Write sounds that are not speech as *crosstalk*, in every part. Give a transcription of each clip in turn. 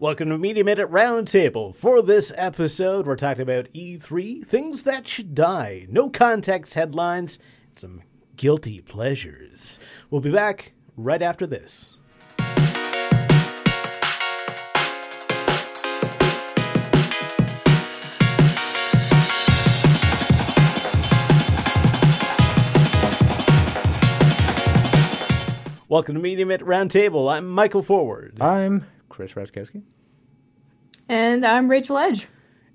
Welcome to Media Minute Roundtable. For this episode, we're talking about E3, things that should die, no context headlines, and some guilty pleasures. We'll be back right after this. Welcome to Media Minute Roundtable. I'm Michael Forward. I'm Chris Raskowski. And I'm Rachel Edge.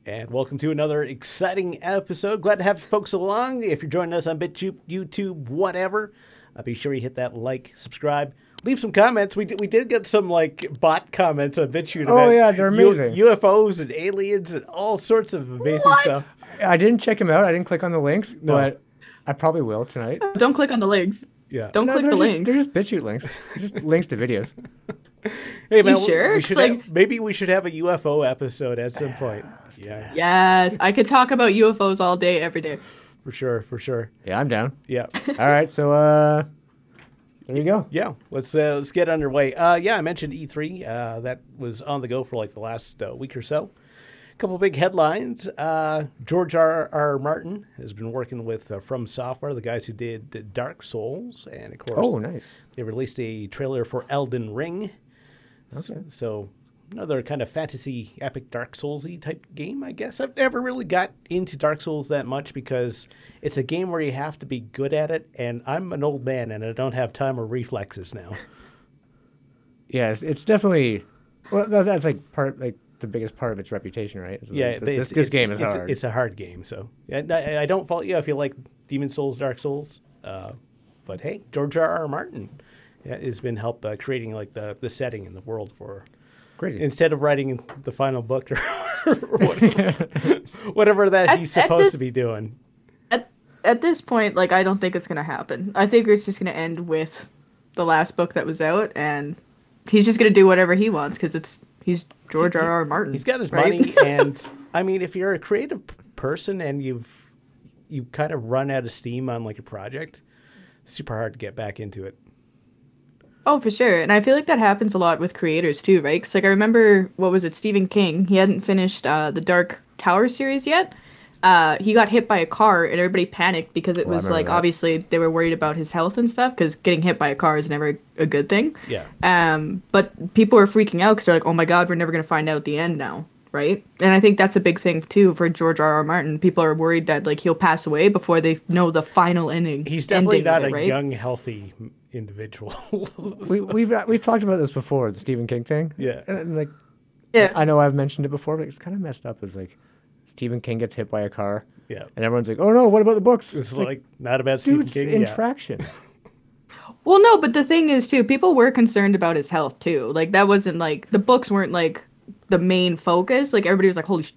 And welcome to another exciting episode. Glad to have you folks along. If you're joining us on BitTube, YouTube, whatever, uh, be sure you hit that like, subscribe, leave some comments. We did, we did get some like bot comments on BitTube. Oh, yeah, they're U- amazing. UFOs and aliens and all sorts of amazing What? stuff. I didn't check him out. I didn't click on the links, No. but I probably will tonight. Don't click on the links. Yeah. Don't No, click the just, links. They're just BitChute links. Just *laughs* links to videos. *laughs* Hey man, You we- sure? We should like- have, maybe we should have a UFO episode at some point. Yeah, Yes, I could talk about UFOs all day, every day. for sure, for sure. Yeah, I'm down. Yeah. *laughs* All right, so uh, there you go. Yeah, let's uh, let's get underway. Uh, yeah, I mentioned E3. Uh, that was on the go for like the last uh, week or so. A couple big headlines. Uh, George R. R. Martin has been working with uh, From Software, the guys who did Dark Souls, and of course, Oh, nice. they released a trailer for Elden Ring. Okay. So another kind of fantasy epic Dark Soulsy type game, I guess. I've never really got into Dark Souls that much because it's a game where you have to be good at it, and I'm an old man and I don't have time or reflexes now. Yeah, it's, it's definitely. Well, that- that's like part, like the biggest part of its reputation, right? Is Yeah, like, this, this game is it's, hard. It's a hard game, so I, I don't fault you if you like Demon Souls, Dark Souls. Uh, but hey, George R. R. Martin has been help uh, creating like the, the setting and the world for Crazy. instead of writing the final book or *laughs* whatever, *laughs* whatever that At- he's supposed this- to be doing. At at this point, like I don't think it's gonna happen. I think it's just gonna end with the last book that was out, and he's just gonna do whatever he wants because it's he's George R. R. Martin. He's got his right? money, *laughs* and I mean, if you're a creative person and you've you've kind of run out of steam on like a project, super hard to get back into it. Oh, for sure. And I feel like that happens a lot with creators too, right? 'Cause, like I remember, what was it, Stephen King? He hadn't finished uh, the Dark Tower series yet. Uh, he got hit by a car and everybody panicked because it Oh, I was like that. obviously they were worried about his health and stuff because getting hit by a car is never a good thing. Yeah. Um, but people are freaking out because they're like, oh my god, we're never gonna find out the end now, right? And I think that's a big thing too for George R. R. Martin. People are worried that like he'll pass away before they know the final ending. He's definitely not it, a right? young, healthy m- individual. *laughs* we, we've uh, we've talked about this before, the Stephen King thing. Yeah. And, and, like, Yeah. I know I've mentioned it before, but it's kind of messed up. It's like Stephen King gets hit by a car, yeah. and everyone's like, "Oh no, what about the books?" It's like, not about Stephen dude's King. in yeah. traction. *laughs* Well, no, but the thing is too, people were concerned about his health too. Like that wasn't like the books weren't like the main focus. Like everybody was like, "Holy shit!"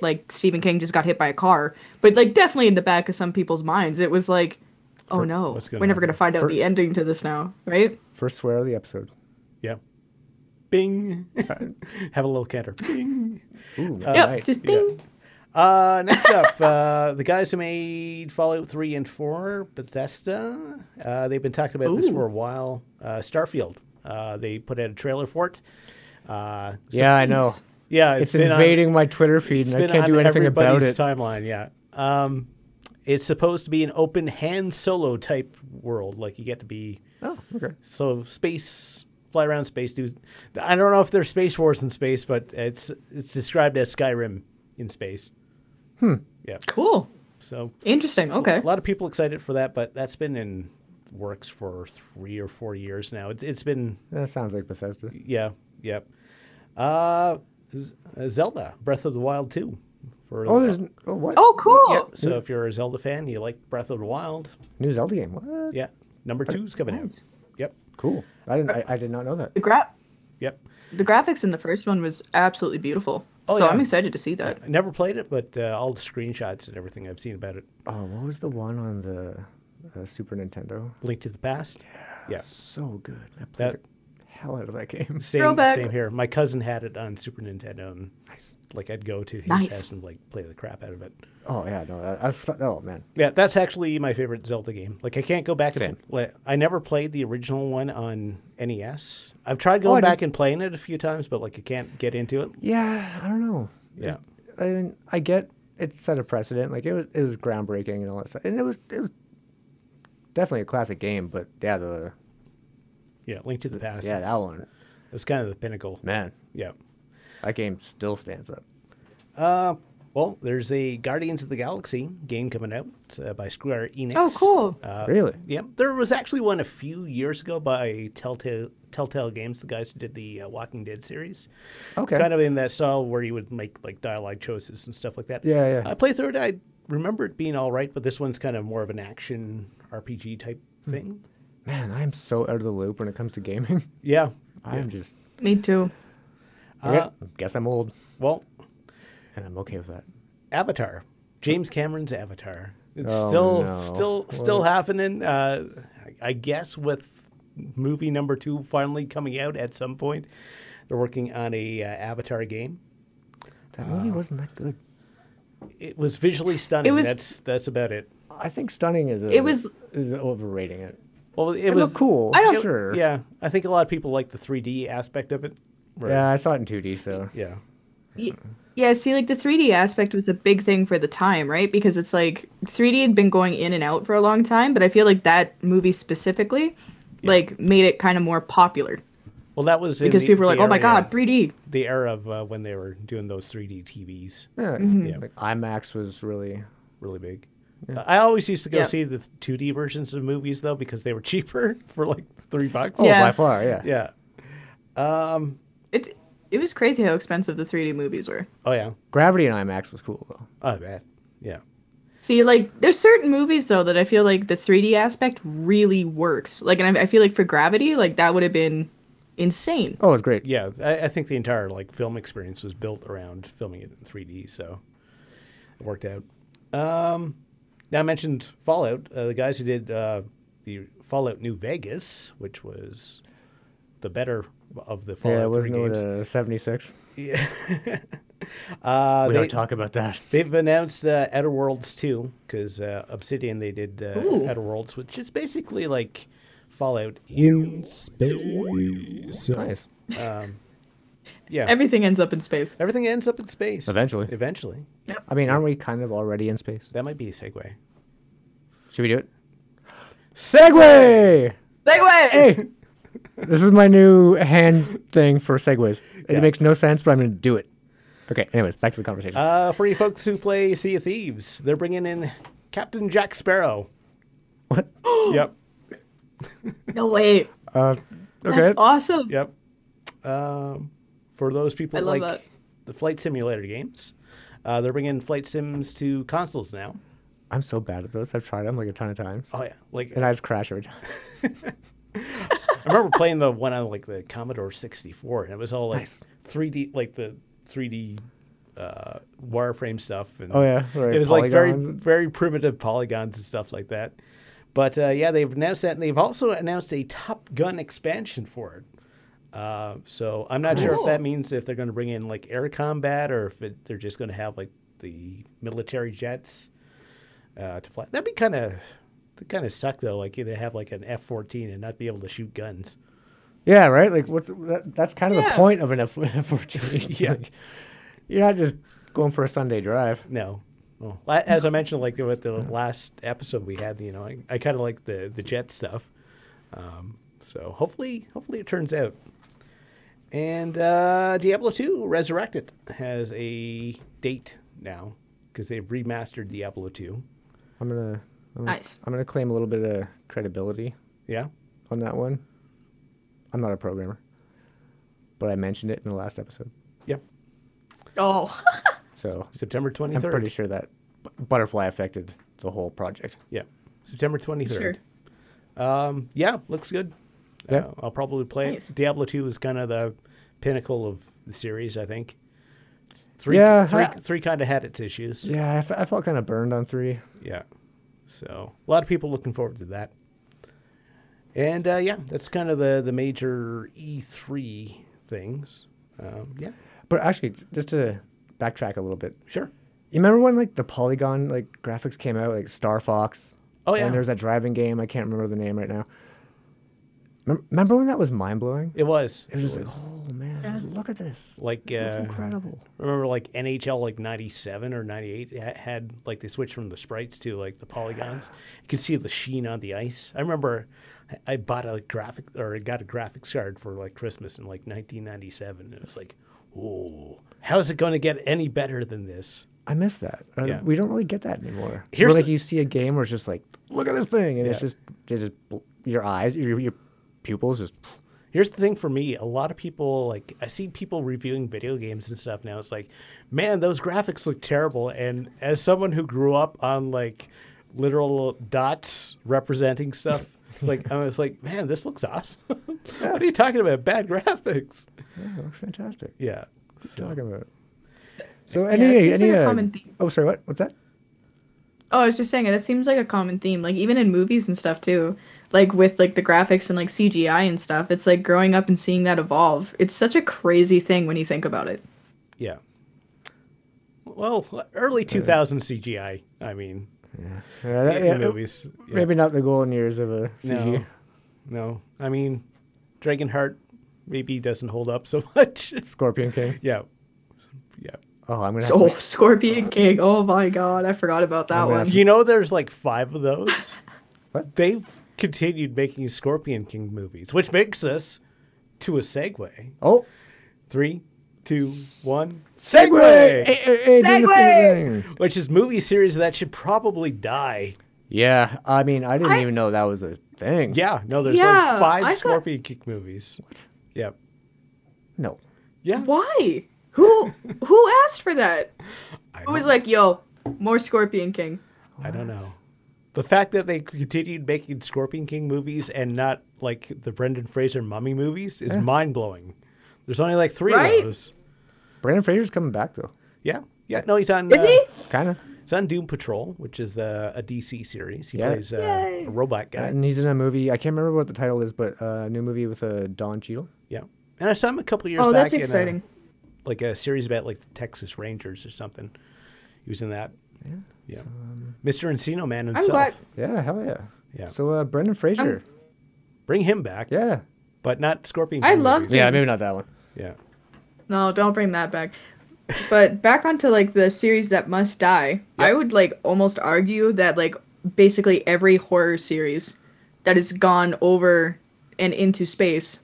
Like Stephen King just got hit by a car. But like definitely in the back of some people's minds, it was like, "Oh For- no, what's gonna we're never gonna find out For- the ending to this now, right?" First swear of the episode. Yeah. Bing. Have a little canter. Bing. Ooh, yep, right. just yeah. ding. Uh, next up, uh, the guys who made Fallout 3 and 4, Bethesda. Uh, they've been talking about this for a while. Uh, Starfield. Uh, they put out a trailer for it. Uh, so- Yeah, I know. yeah, It's been on- invading my Twitter feed, and I can't do on anything about everybody's it. Timeline, yeah. Um, it's supposed to be an open Han Solo type world. Like you get to be Oh, okay. so space, fly around space. Do I don't know if there's space wars in space, but it's it's described as Skyrim in space. Hmm. Yeah. Cool, So interesting. Okay. a lot of people excited for that, but that's been in works for three or four years now. It, it's been That sounds like Bethesda. yeah, yep. Uh, Z- uh, Zelda Breath of the Wild 2. For Oh, there's oh what? Oh, cool. Yep. So if you're a Zelda fan, you like Breath of the Wild, New Zelda game. What? yeah. Number two's coming out. Yep. Cool. I didn't. I, I did not know that. The gra- Yep. the graphics in the first one was absolutely beautiful. Oh, so yeah. I'm excited to see that. I never played it, but uh, all the screenshots and everything I've seen about it. Oh, what was the one on the uh, Super Nintendo? Link to the Past. Yeah. yeah. So good. I played That- the hell out of that *laughs* game. Same, same here. My cousin had it on Super Nintendo, and Nice. Like I'd go to his Nice. house and like play the crap out of it. Oh yeah, no, that, that's oh man. Yeah, that's actually my favorite Zelda game. Like I can't go back and Same. play. I never played the original one on NES. I've tried Oh, I going did- back and playing it a few times, but like I can't get into it. Yeah, I don't know. Yeah. I mean, I get it set a precedent. Like it was, it was groundbreaking and all that stuff, and it was, it was definitely a classic game. But yeah, the Yeah, Link to the Past. yeah that one, It was kind of the pinnacle. man, Yeah. That game still stands up. Uh, well, there's a Guardians of the Galaxy game coming out uh, by Square Enix. Oh, cool. Uh, really? Yeah, there was actually one a few years ago by Telltale Telltale Games, the guys who did the uh, Walking Dead series. Okay. Kind of in that style where you would make like dialogue choices and stuff like that. Yeah, yeah. I played through it. I remember it being all right, but this one's kind of more of an action RPG type Hmm. thing. Man, I'm so out of the loop when it comes to gaming. Yeah. I'm just. Me too. I Uh, guess I'm old, Well, and I'm okay with that. Avatar, James Cameron's Avatar. It's Oh, still no. still still What? happening. Uh, I- I guess with movie number two finally coming out at some point, they're working on a uh, Avatar game. That movie wasn't that good. It was visually stunning. was- that's that's about it. I think stunning is. A, It was- is overrating it. Well, it, It was looked cool. I don't- sure. Yeah, I think a lot of people like the 3D aspect of it. Where- Yeah, I saw it in 2D, so yeah, Yeah, see, like the 3D aspect was a big thing for the time, right? Because it's like 3D had been going in and out for a long time, but I feel like that movie specifically, like, made it kind of more popular Well, that was because the- people were like, the "Oh my god, 3D!" The era of uh, when they were doing those 3D TVs, yeah, Yeah. like IMAX was really really big. I always used to go Yeah. see the 2D versions of movies though because they were *laughs* cheaper for like three bucks. oh Yeah. by far, yeah. Yeah. Um. It it was crazy how expensive the 3D movies were. Oh yeah. Gravity and IMAX was cool though. Oh bad. Yeah. See, like, there's certain movies though that I feel like the 3D aspect really works. Like, and I, I feel like for Gravity, like that would have been insane. Oh, it was great. Yeah. I, I think the entire like film experience was built around filming it in 3D, so it worked out. Um. Now I mentioned Fallout. Uh, the guys who did uh, the Fallout New Vegas, which was the better of the Fallout Yeah, it 3 wasn't games. it uh, 76. Yeah. *laughs* uh, we they, don't talk about that. They've announced uh, Outer Worlds 2 because uh, Obsidian they did uh, Ooh. Outer Worlds, which is basically like Fallout in space. Nice. Yeah, Everything ends up in space. everything ends up in space Eventually. Eventually, I mean, aren't we kind of already in space? that might be a segue. Should we do it? Segway! Segway! Hey! This is my new hand thing for segues. It Yeah. makes no sense, but I'm going to do it. Okay, anyways, back to the conversation. Uh, for you folks who play Sea of Thieves, they're bringing in Captain Jack Sparrow. what? *gasps* yep, No way. Uh, That's okay. awesome. yep. Um, for those people I like that. the flight simulator games, uh, they're bringing flight sims to consoles now. I'm so bad at those. I've tried them like a ton of times. Oh yeah, like And I just crash every time. *laughs* I remember playing the one on like the Commodore 64, and it was all like Nice. 3D, like the 3D uh, wireframe stuff. And Oh, yeah, right, it was like very very primitive polygons and stuff like that. But uh, yeah, they've announced that, and they've also announced a Top Gun expansion for it. Uh, so I'm not sure if that means if they're going to bring in like air combat or if it, they're just going to have like the military jets uh, to fly. That'd be kind of kind of suck though. Like to have like an F-14 and not be able to shoot guns. Yeah, right? Like, what's that, that's kind of Yeah. the point of an F- *laughs* F14. Yeah. *laughs* *laughs* Like, you're not just going for a Sunday drive. No. Well, as I mentioned, like with the last episode we had, you know, I, I kind of like the the jet stuff. Um, so hopefully, hopefully it turns out. And uh, Diablo 2 Resurrected has a date now because they've remastered Diablo 2. I'm gonna, I'm, Nice. I'm gonna claim a little bit of credibility Yeah. on that one. I'm not a programmer, but I mentioned it in the last episode, Yep. Oh. *laughs* so September 23rd. I'm pretty sure that butterfly affected the whole project. Yeah. September 23rd. Sure. Um, yeah, looks good. Yeah. Uh, I'll probably play Nice. it. Diablo 2 is kind of the pinnacle of the series, I think. Three, Yeah, three, I- three kind of had its issues. Yeah. Yeah, I, f- I felt kind of burned on three. So, a lot of people looking forward to that. And uh, yeah, that's kind of the the major E3 things. Um, yeah, But actually, just to backtrack a little bit, sure. you remember when like the polygon like graphics came out, like Star Fox? Oh, yeah. And there's that driving game. I can't remember the name right now. Rem- Remember when that was mind blowing? It was. It was just It like, oh man, look at this. Like, this looks uh, incredible. remember like NHL like 97 or 98 had like they switched from the sprites to like the polygons. You could see the sheen on the ice. I remember I- I bought a graphic or I got a graphics card for like Christmas in like 1997. and It was like, "Oh, how is it going to get any better than this?" I miss that. Uh, Yeah. We don't really get that anymore. Here's Where, like the- you see a game where it's just like, look at this thing, and it's just, it's just bl- your eyes, your, your pupils just. Here's the thing for me: a lot of people like I see people reviewing video games and stuff now. It's like, man, those graphics look terrible. And as someone who grew up on like literal dots representing stuff, it's like I was like, man, this looks awesome. *laughs* what are you talking about? Bad graphics? Yeah, it looks fantastic. Yeah. What are you talking about? So Yeah, any it seems any like a uh, common theme. oh sorry what what's that? Oh, I was just saying that seems like a common theme, like even in movies and stuff too. Like with like the graphics and like CGI and stuff. It's like growing up and seeing that evolve. It's such a crazy thing when you think about it. Yeah. Well, early 2000 CGI. I mean, Yeah, that- yeah, movies. Yeah. Maybe not the golden years of a CG. No. No. I mean, Dragonheart maybe doesn't hold up so *laughs* much. Scorpion King. yeah. Yeah. Oh, I'm gonna. Have So oh, Scorpion King. Oh my god, I forgot about that one. have You know, there's like five of those. *laughs* What? They've continued making Scorpion King movies, which makes us to a segue. oh, Three, two, one. Segue! Segue! Which is movie series that should probably die. Yeah, I mean, I didn't I- even know that was a thing. Yeah, no, there's Yeah, like five I thought- Scorpion King movies. What? Yeah. No. Yeah. Why? Who who asked for that? *laughs* I Who was don't- like, yo, more Scorpion King? I don't know. The fact that they continued making Scorpion King movies and not like the Brendan Fraser Mummy movies is mind blowing. There's only like three Right? of those. Brendan Fraser's coming back though. Yeah, yeah. No, he's on. Is uh, he? Kind of. He's on Doom Patrol, which is uh, a DC series. He Yeah. plays uh, a robot guy. And he's in a movie. I can't remember what the title is, but uh, a new movie with uh, Don Cheadle. yeah, and I saw him a couple years Oh, back that's in exciting. a, like a series about like the Texas Rangers or something. He was in that. Yeah. Yeah, Mr. Encino Man I'm himself. glad. Yeah, hell yeah. Yeah, So uh, Brendan Fraser. bring him back. yeah. but not Scorpion. I King loved movies. Yeah, maybe not that one. Yeah, No, don't bring that back. But back onto like the series that must die. I would like almost argue that like basically every horror series that has gone over and into space.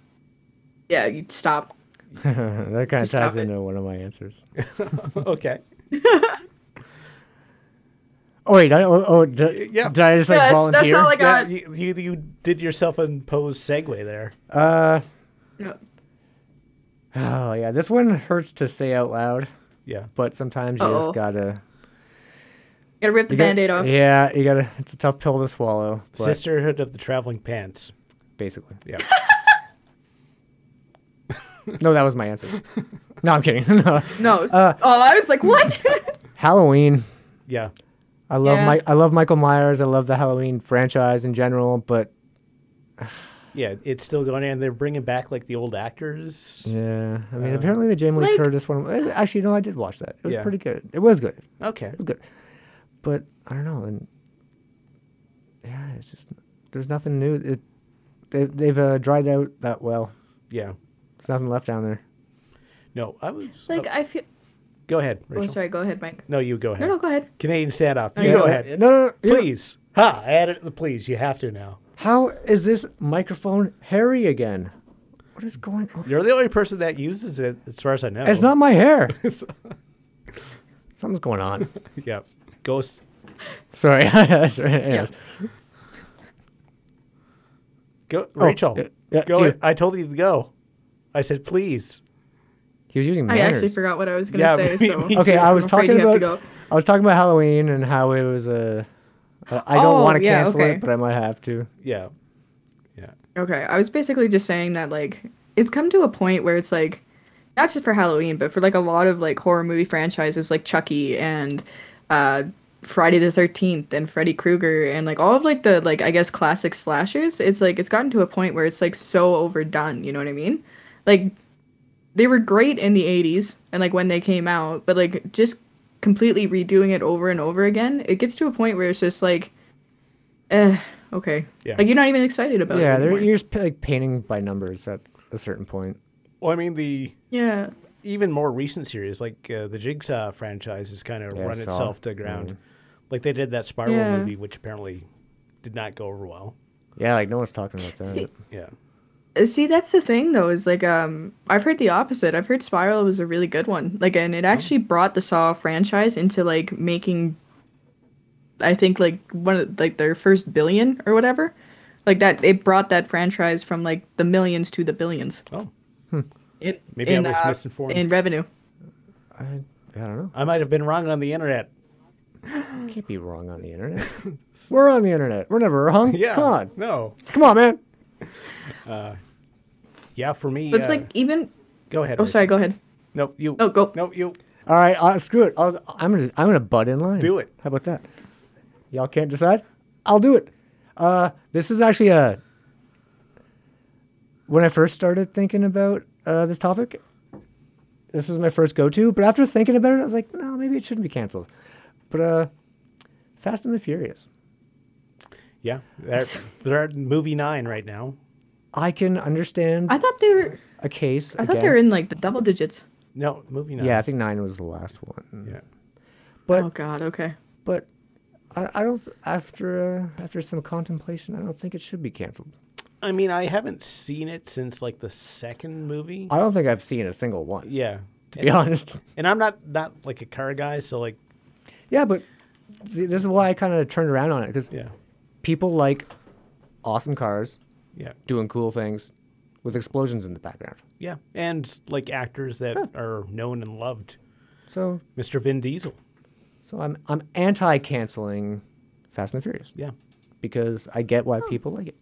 Yeah, you stop. *laughs* that kind of ties stop it. into one of my answers. *laughs* okay. *laughs* Oh wait, I, oh, oh did, Yeah. did I just like Yeah, that's- volunteer? that's all I Yeah, got. you, you you did yourself an imposed segue there. Uh, No. oh yeah, this one hurts to say out loud, Yeah. but sometimes you Uh-oh. just gotta. Gotta rip the you gotta- band-aid off. Yeah, you gotta. It's a tough pill to swallow, but Sisterhood of the Traveling Pants. basically. Yeah. *laughs* No, that was my answer. no, I'm kidding. *laughs* no. No. Uh, oh, I was like, what? *laughs* Halloween. yeah. I love Yeah. my I love Michael Myers. I love the Halloween franchise in general, but Yeah, it's still going on. They're bringing back like the old actors. yeah, I mean, Uh, apparently the Jamie Lee like- Curtis one. eh, Actually, no, I did watch that. It was Yeah. pretty good. It was good. Okay. It was good, but I don't know. And yeah, it's just there's nothing new. It they they've uh, dried out that well. Yeah. There's nothing left down there. No, I was. like oh, I feel. Go ahead, oh, Rachel. Oh, sorry. Go ahead, Mike. No, you go ahead. No, no, go ahead. Canadian standoff. You Okay. go ahead. No, no, no. Please. Ha! I added the please. You have to now. How is this microphone hairy again? What is going on? You're the only person that uses it, as far as I know. It's not my hair. *laughs* Something's going on. *laughs* yep. Ghosts. Sorry. *laughs* Sorry. Anyways. Go, Oh, Rachel. yeah, yeah, go. to you. ahead. I told you to go. I said please. He was using I actually forgot what I was gonna Yeah, say. me- so *laughs* me Okay, I I'm was talking about. I was talking about Halloween and how it was a. Uh, I don't Oh, want to yeah, cancel okay. it, but I might have to. Yeah. Yeah. Okay, I was basically just saying that like it's come to a point where it's like not just for Halloween, but for like a lot of like horror movie franchises like Chucky and uh Friday the Thirteenth and Freddy Krueger and like all of like the like I guess classic slashers. It's like it's gotten to a point where it's like so overdone. You know what I mean? Like they were great in the '80s and like when they came out, but like just completely redoing it over and over again, it gets to a point where it's just like, eh, okay. Yeah. Like you're not even excited about yeah, it. they're, you're just like painting by numbers at a certain point. Well, I mean the Yeah. even more recent series, like uh, the Jigsaw franchise, has kind of Yeah, run itself to ground. Mhm. Like they did that Spiral Yeah. movie, which apparently did not go over well. Yeah, like no one's talking about that. See- Yeah. Uh, See, that's the thing though, is like um I've heard the opposite. I've heard Spiral was a really good one. Like and it actually brought the Saw franchise into like making I think like one of like their first billion or whatever. Like that it brought that franchise from like the millions to the billions. Oh, In, Maybe I was uh, misinformed. In revenue. I, I don't know. I might have been wrong on the internet. You *gasps* can't be wrong on the internet. *laughs* We're on the internet. We're never wrong. *laughs* Yeah. Come on. No. Come on, man. Yeah, for me. But it's uh, like even go ahead. Oh Rick. sorry, go ahead. Nope. You. Oh, go. Nope. You. All right, uh, screw it. I'll, I'm gonna I'm gonna butt in line. Do it. How about that? Y'all can't decide. I'll do it. Uh, this is actually a. When I first started thinking about uh, this topic, this was my first go-to. But after thinking about it, I was like, no, maybe it shouldn't be canceled. But uh, Fast and the Furious. Yeah. They're, they're at movie nine right now. I can understand I thought they were a case. I thought they were in like the double digits. No, movie nine. Yeah, I think nine was the last one. Yeah. But oh god, okay. but I, I don't. After uh, after some contemplation, I don't think it should be canceled. I mean, I haven't seen it since like the second movie. I don't think I've seen a single one. Yeah. To be honest. And I'm not not like a car guy, so like Yeah, but see, this is why I kind of turned around on it because yeah, people like awesome cars yeah, doing cool things with explosions in the background. yeah, and like actors that are known and loved. So Mr. Vin Diesel. so I'm I'm anti canceling Fast and the Furious Yeah. because I get why people like it,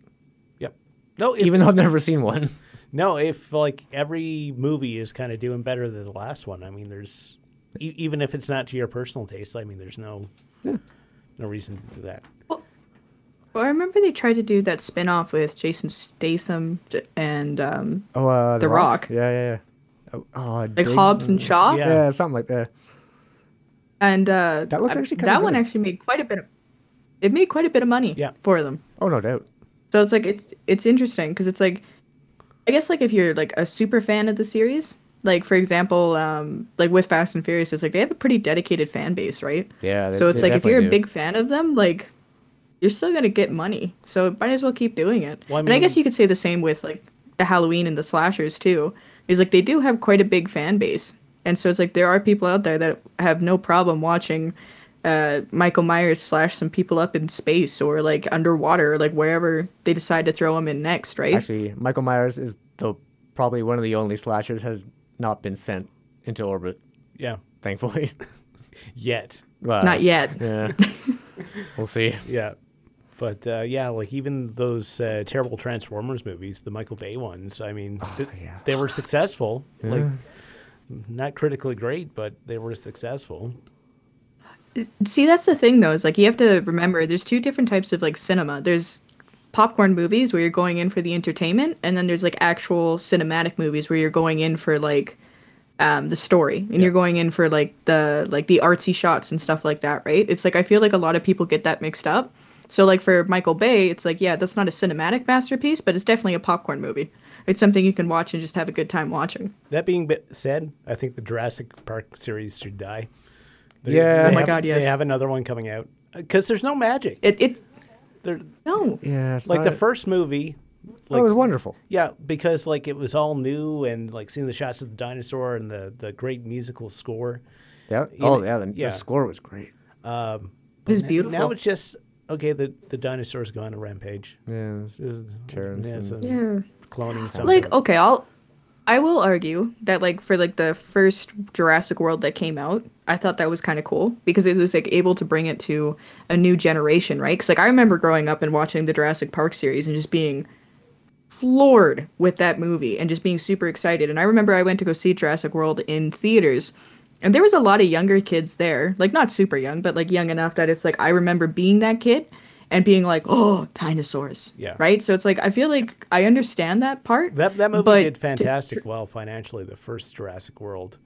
Yep. No, if, even though I've never seen one. *laughs* no, if like every movie is kind of doing better than the last one, I mean, there's e- even if it's not to your personal taste, I mean, there's no no reason to do that. Well, I remember they tried to do that spin-off with Jason Statham and um Oh, uh, The Rock. Yeah, yeah, yeah. Oh, oh, like Diggs Hobbs and Shaw. Yeah. Yeah. something like that. And uh That looked actually kinda that one good. actually made quite a bit of it made quite a bit of money Yeah. for them. Oh, no doubt. So it's like it's it's interesting because it's like I guess like if you're like a super fan of the series, like for example, um like with Fast and Furious, it's like they have a pretty dedicated fan base, right? Yeah. they- so it's they like if you're a definitely big fan of them, like you're still gonna get money. So might as well keep doing it. Well, I and I guess you could say the same with like the Halloween and the slashers too. Is like they do have quite a big fan base. And so it's like there are people out there that have no problem watching uh, Michael Myers slash some people up in space or like underwater or like wherever they decide to throw him in next, right? Actually, Michael Myers is the probably one of the only slashers has not been sent into orbit, Yeah. thankfully. *laughs* Yet. Well, Not yet. Yeah. *laughs* we'll see. Yeah. But uh, yeah, like even those uh, terrible Transformers movies, the Michael Bay ones. I mean, th- yeah. they were successful. Like, not critically great, but they were successful. See, that's the thing though, is like you have to remember there's two different types of like cinema. There's popcorn movies where you're going in for the entertainment, and then there's like actual cinematic movies where you're going in for like um the story and you're going in for like the like the artsy shots and stuff like that, right? It's like I feel like a lot of people get that mixed up. So like for Michael Bay, it's like yeah, that's not a cinematic masterpiece, but it's definitely a popcorn movie. It's something you can watch and just have a good time watching. That being said, I think the Jurassic Park series should die. They- Yeah. Oh my have- God, yes. They have another one coming out uh, because there's no magic. It it There, no. Yeah. It's like the a- first movie, oh, like it was wonderful. yeah, because like it was all new and like seeing the shots of the dinosaur and the the great musical score. Yeah. You Oh, know, yeah. The, yeah. the score was great. Um, it was beautiful. Now it's just okay. The the dinosaur's gone a rampage. Yeah. Uh, Terrence yeah, so yeah. cloning something. like okay i'll i will argue that like for like the first jurassic world that came out i thought that was kind of cool because it was like able to bring it to a new generation right because like i remember growing up and watching the jurassic park series and just being floored with that movie and just being super excited and i remember i went to go see jurassic world in theaters And there was a lot of younger kids there, like not super young, but like young enough that it's like I remember being that kid and being like, "Oh, dinosaurs." Yeah. Right? So it's like I feel like I understand that part. That that movie did to- fantastic well financially. The first Jurassic World.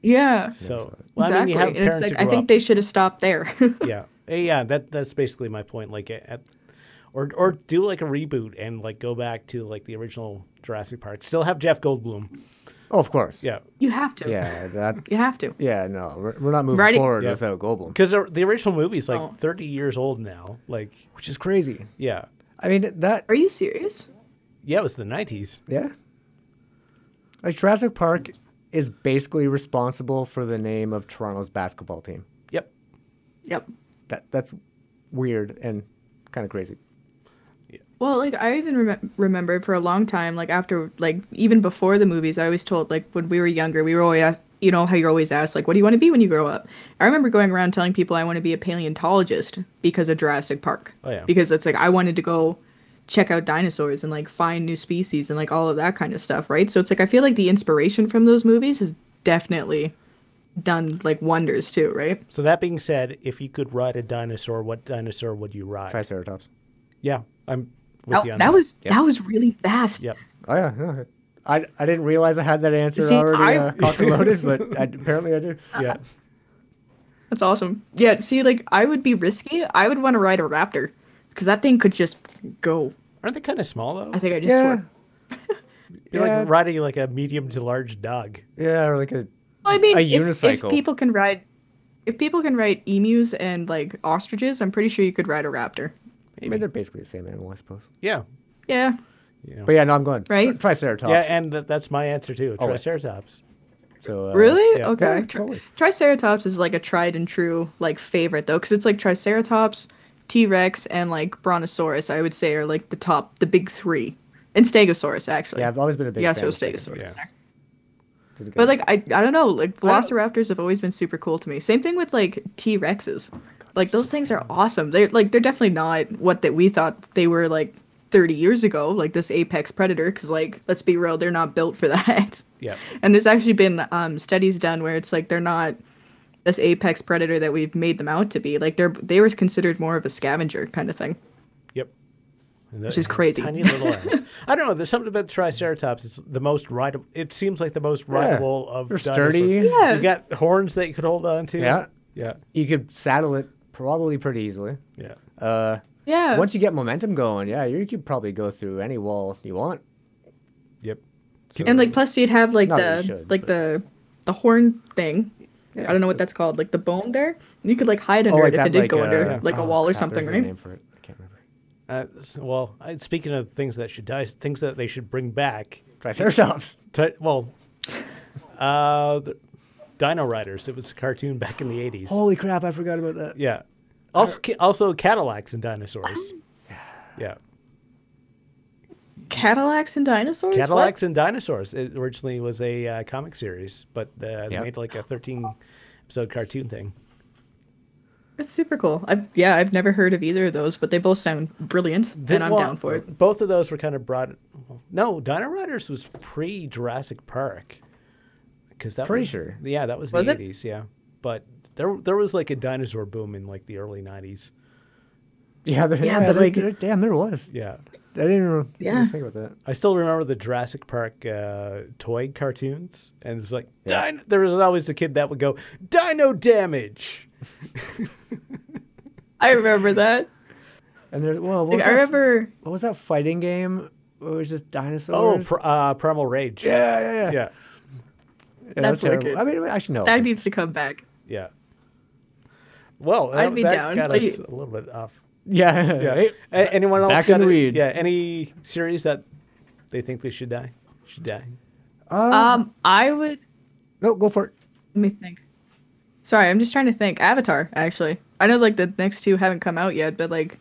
Yeah. So well, I mean, exactly. you have and it's like I think up- they should have stopped there. *laughs* yeah, Eh, yeah. That that's basically my point. Like, at, or or do like a reboot and like go back to like the original Jurassic Park. Still have Jeff Goldblum. Oh, of course. Yeah, you have to. Yeah, that. *laughs* You have to. Yeah, no, we're, we're not moving Writing- forward Yeah. without Goldblum, because the original movie's like Oh. 30 years old now. Like, which is crazy. yeah, I mean, that. Are you serious? yeah. It was the 90s. Yeah. Like Jurassic Park is basically responsible for the name of Toronto's basketball team. Yep. Yep. That that's weird and kind of crazy. Well, like I even rem- remember for a long time, like after, like even before the movies, I always told, like when we were younger, we were always, asked, you know, how you're always asked, like, what do you want to be when you grow up? I remember going around telling people I want to be a paleontologist because of Jurassic Park. Oh, yeah. Because it's like I wanted to go check out dinosaurs and like find new species and like all of that kind of stuff, right? So it's like I feel like the inspiration from those movies has definitely done like wonders too, right? So that being said, if you could ride a dinosaur, what dinosaur would you ride? Triceratops. Yeah, I'm with That, you that was Yep. that was really fast. Yep. Oh yeah, no, I I didn't realize I had that answer See, already I- uh, cocked and loaded, but I, apparently I did. *laughs* Yeah. That's awesome. Yeah, see, like I would be risky. I would want to ride a raptor because that thing could just go. Aren't they kind of small though? I think I just Yeah, swore. *laughs* You're yeah. like riding like a medium to large dog. yeah, or like a Well, I mean, A if, if people can ride, if people can ride emus and like ostriches, I'm pretty sure you could ride a raptor. I mean they're basically the same animal, I suppose. Yeah. Yeah. You know. But yeah, no, I'm going Right? tri- Triceratops. Yeah, and th- that's my answer too. Oh. Triceratops. so uh, Really? yeah. Okay. Yeah, totally. Triceratops is like a tried and true like favorite though, because it's like Triceratops, T Rex, and like Brontosaurus. I would say are like the top, the big three, and Stegosaurus actually. Yeah, I've always been a big yeah, fan throw of Stegosaurus. Yeah. in there. Stegosaurus. But like I, I don't know, like I don't- Velociraptors have always been super cool to me. Same thing with like T Rexes. Like those things are awesome. They're like they're definitely not what that we thought they were like 30 years ago, like this apex predator. Because like let's be real, they're not built for *laughs* that. Yeah. And there's actually been um, studies done where it's like they're not this apex predator that we've made them out to be. Like they're they were considered more of a scavenger kind of thing. Yep. And the- Which is crazy. Tiny little arms. I don't know. There's something about the Triceratops. It's the most rideable. It seems like the most rideable of. They're dinosaurs. sturdy. Yeah. You got horns that you could hold on to. Yeah. Yeah. You could saddle it probably pretty easily. Yeah. Uh, Yeah. once you get momentum going, yeah, you could probably go through any wall you want. Yep. and like plus you'd have like the should, like but- the the horn thing. I don't know what that's called, like the bone there. You could like hide under like it if that, it did like, go uh, under like a oh, wall or crap, something, there's a right? name for it. I can't remember. Uh, s- well, I, speaking of things that should die, things that they should bring back. Triceratops. Ti- well, uh, the Dino Riders. It was a cartoon back in the '80s. Holy crap! I forgot about that. Yeah. Also, ca- also Cadillacs and dinosaurs. Yeah. Cadillacs and dinosaurs. What? Cadillacs and Dinosaurs. It originally was a uh, comic series, but uh, they Yep. made like a 13 episode cartoon thing. That's super cool. I've yeah, I've never heard of either of those, but they both sound brilliant, The- and I'm well, down for it. Both of those were kind of brought. No, Dino Riders was pre Jurassic Park. Because that Pretty was, sure. Yeah, that was, Was the it? 80s. Yeah, but there there was like a dinosaur boom in like the early 90s. Yeah, there, Yeah, yeah, *laughs* but, there- like- there- damn, there was. Yeah, I didn't even Yeah. even think about that. I still remember the Jurassic Park uh, toy cartoons, and it was like Yeah. Dino, there was always a kid that would go Dino damage. *laughs* I remember that. And there's well, what Like, was, I that, remember. what was that fighting game? Where it was just Oh, dinosaurs. pr- uh, Primal Rage. yeah, yeah, yeah. yeah, Yeah, That's that's wicked. I mean, actually, no. That needs to come back. yeah. Well, I'd that, be that down. got us a little bit off. *laughs* yeah, Yeah. right? A- anyone else Back in got the weeds. Yeah. Any series that they think they should die? Should die. Um, Um, I would. no, go for it. Let me think. Sorry, I'm just trying to think. Avatar, actually. I know like the next two haven't come out yet, but like,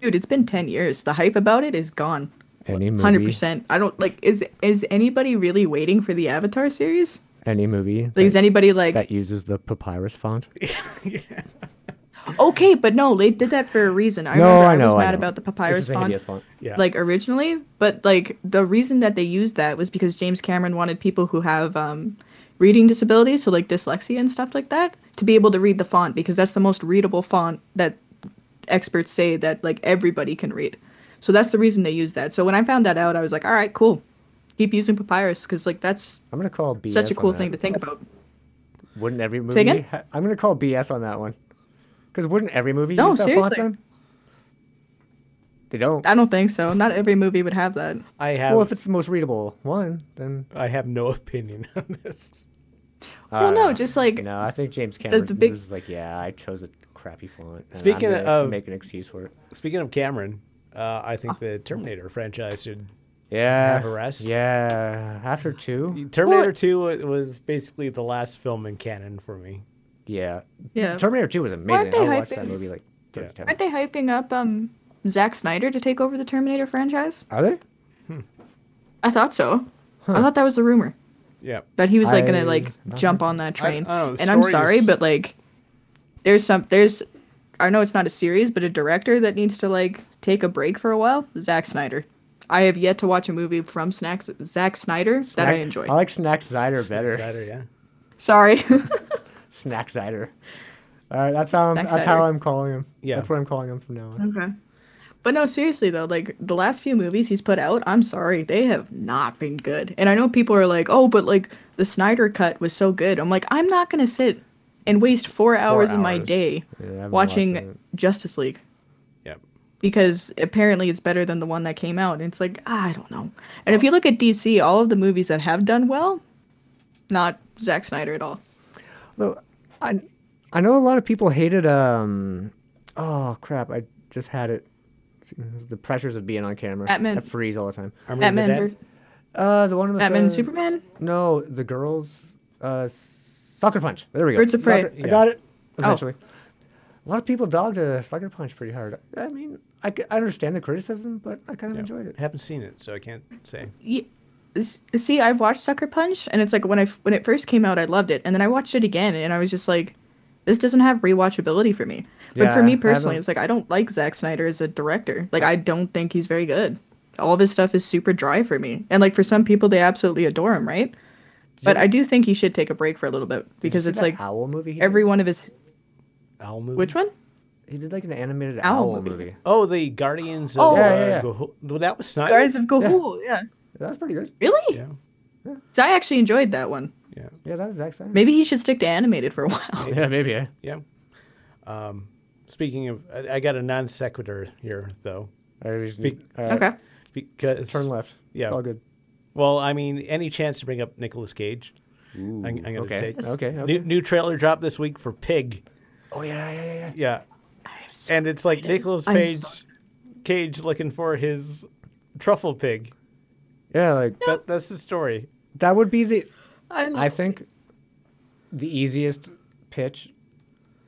dude, it's been ten years. The hype about it is gone. Any movie, Hundred percent. I don't like. Is is anybody really waiting for the Avatar series? Any movie Like, is that, anybody like? that uses the papyrus font. *laughs* Okay, but no, they did that for a reason. I no, remember I I, know. was mad know. about the It's papyrus just a font, hideous font. Yeah. like originally, but like the reason that they used that was because James Cameron wanted people who have um, reading disabilities, so like dyslexia and stuff like that, to be able to read the font because that's the most readable font that experts say that like everybody can read. So that's the reason they use that. So when I found that out, I was like, all right, cool. Keep using papyrus because like that's I'm gonna call BS. such a cool thing to think about. Wouldn't every movie? Say again? Ha- I'm gonna call BS on that one. Because wouldn't every movie No, use that font seriously. then? They don't. I don't think so. Not every movie would have that. I have Well, if it's the most readable one, then. I have no opinion *laughs* on this. I Well, don't no, know. just like No, I think James Cameron the big- was like, yeah, I chose a crappy font. Speaking I'm of- make an excuse for it. Speaking of Cameron, uh, I think the Terminator franchise should. Yeah. Have a rest. Yeah. After two. Terminator Two wa- was basically the last film in canon for me. Yeah. yeah. Terminator Two was amazing. they I watched that hyping- movie like 30 Yeah. times. Aren't they hyping up um Zack Snyder to take over the Terminator franchise? Are they? I thought so. I thought that was the rumor Yeah. that he was like gonna like not jump on that train. I don't know, the and I'm story sorry, is- but like, there's some there's, I know it's not a series, but a director that needs to like take a break for a while. Zack Snyder. I have yet to watch a movie from Snacks Zack Snyder that I enjoy. I like Snack Cider better. Better, yeah. Sorry. *laughs* Snack Cider. All right, that's how I'm, Snack that's how I'm calling him. Yeah. That's what I'm calling him from now on. Okay. But no, seriously though, like the last few movies he's put out, I'm sorry, they have not been good. And I know people are like, "Oh, but like the Snyder cut was so good." I'm like, I'm not going to sit and waste 4 hours of my day Yeah, watching Justice League Yep. Because apparently it's better than the one that came out. And it's like, I don't know. And if you look at DC, all of the movies that have done well, not Zack Snyder at all. Though I I know a lot of people hated um oh crap, I just had it. The pressures of being on camera. Batman. I freeze all the time. Army of the Batman, Dead? Uh the one with Batman, uh, Superman. No, the girls uh Sucker Punch. There we go. Birds of Prey. Sucker- I got it. Oh. A lot of people dogged a Sucker Punch pretty hard. I mean, I, c- I understand the criticism, but I kind of Yeah. enjoyed it. I Haven't seen it, so I can't say. Ye- s- See, I've watched Sucker Punch, and it's like when I when it first came out, I loved it, and then I watched it again, and I was just like, this doesn't have rewatchability for me. But Yeah, for me personally, it's like I don't like Zack Snyder as a director. Like I don't think he's very good. All of his stuff is super dry for me, and like for some people, they absolutely adore him, right? But you- I do think he should take a break for a little bit because it's like Owl movie. every one of his. Owl movie. Which one? He did like an animated Owl owl, movie. movie. *laughs* Oh, the Guardians. Of, Oh. Yeah, uh, yeah, yeah. Ga'Hoole- well, that was Snyder. Guardians of Ga'Hoole. Yeah. That was pretty good. Really? Yeah, So I actually enjoyed that one. yeah, Yeah, that was Zack Snyder. Maybe he should stick to animated for a while. *laughs* Yeah, maybe. Yeah. yeah. Um, speaking of, I, I got a non sequitur here though, All right, we just Be- need- Okay. because Turn left. Yeah. It's all good. Well, I mean, any chance to bring up Nicolas Cage? I'm, I'm gonna okay. take. Okay. Okay. New, new trailer dropped this week for Pig. Oh yeah, yeah, yeah, yeah. Yeah, and it's like Nicolas I'm Page, so- Cage looking for his truffle pig. Yeah, like That that's the story. that would be the. I, I think the easiest pitch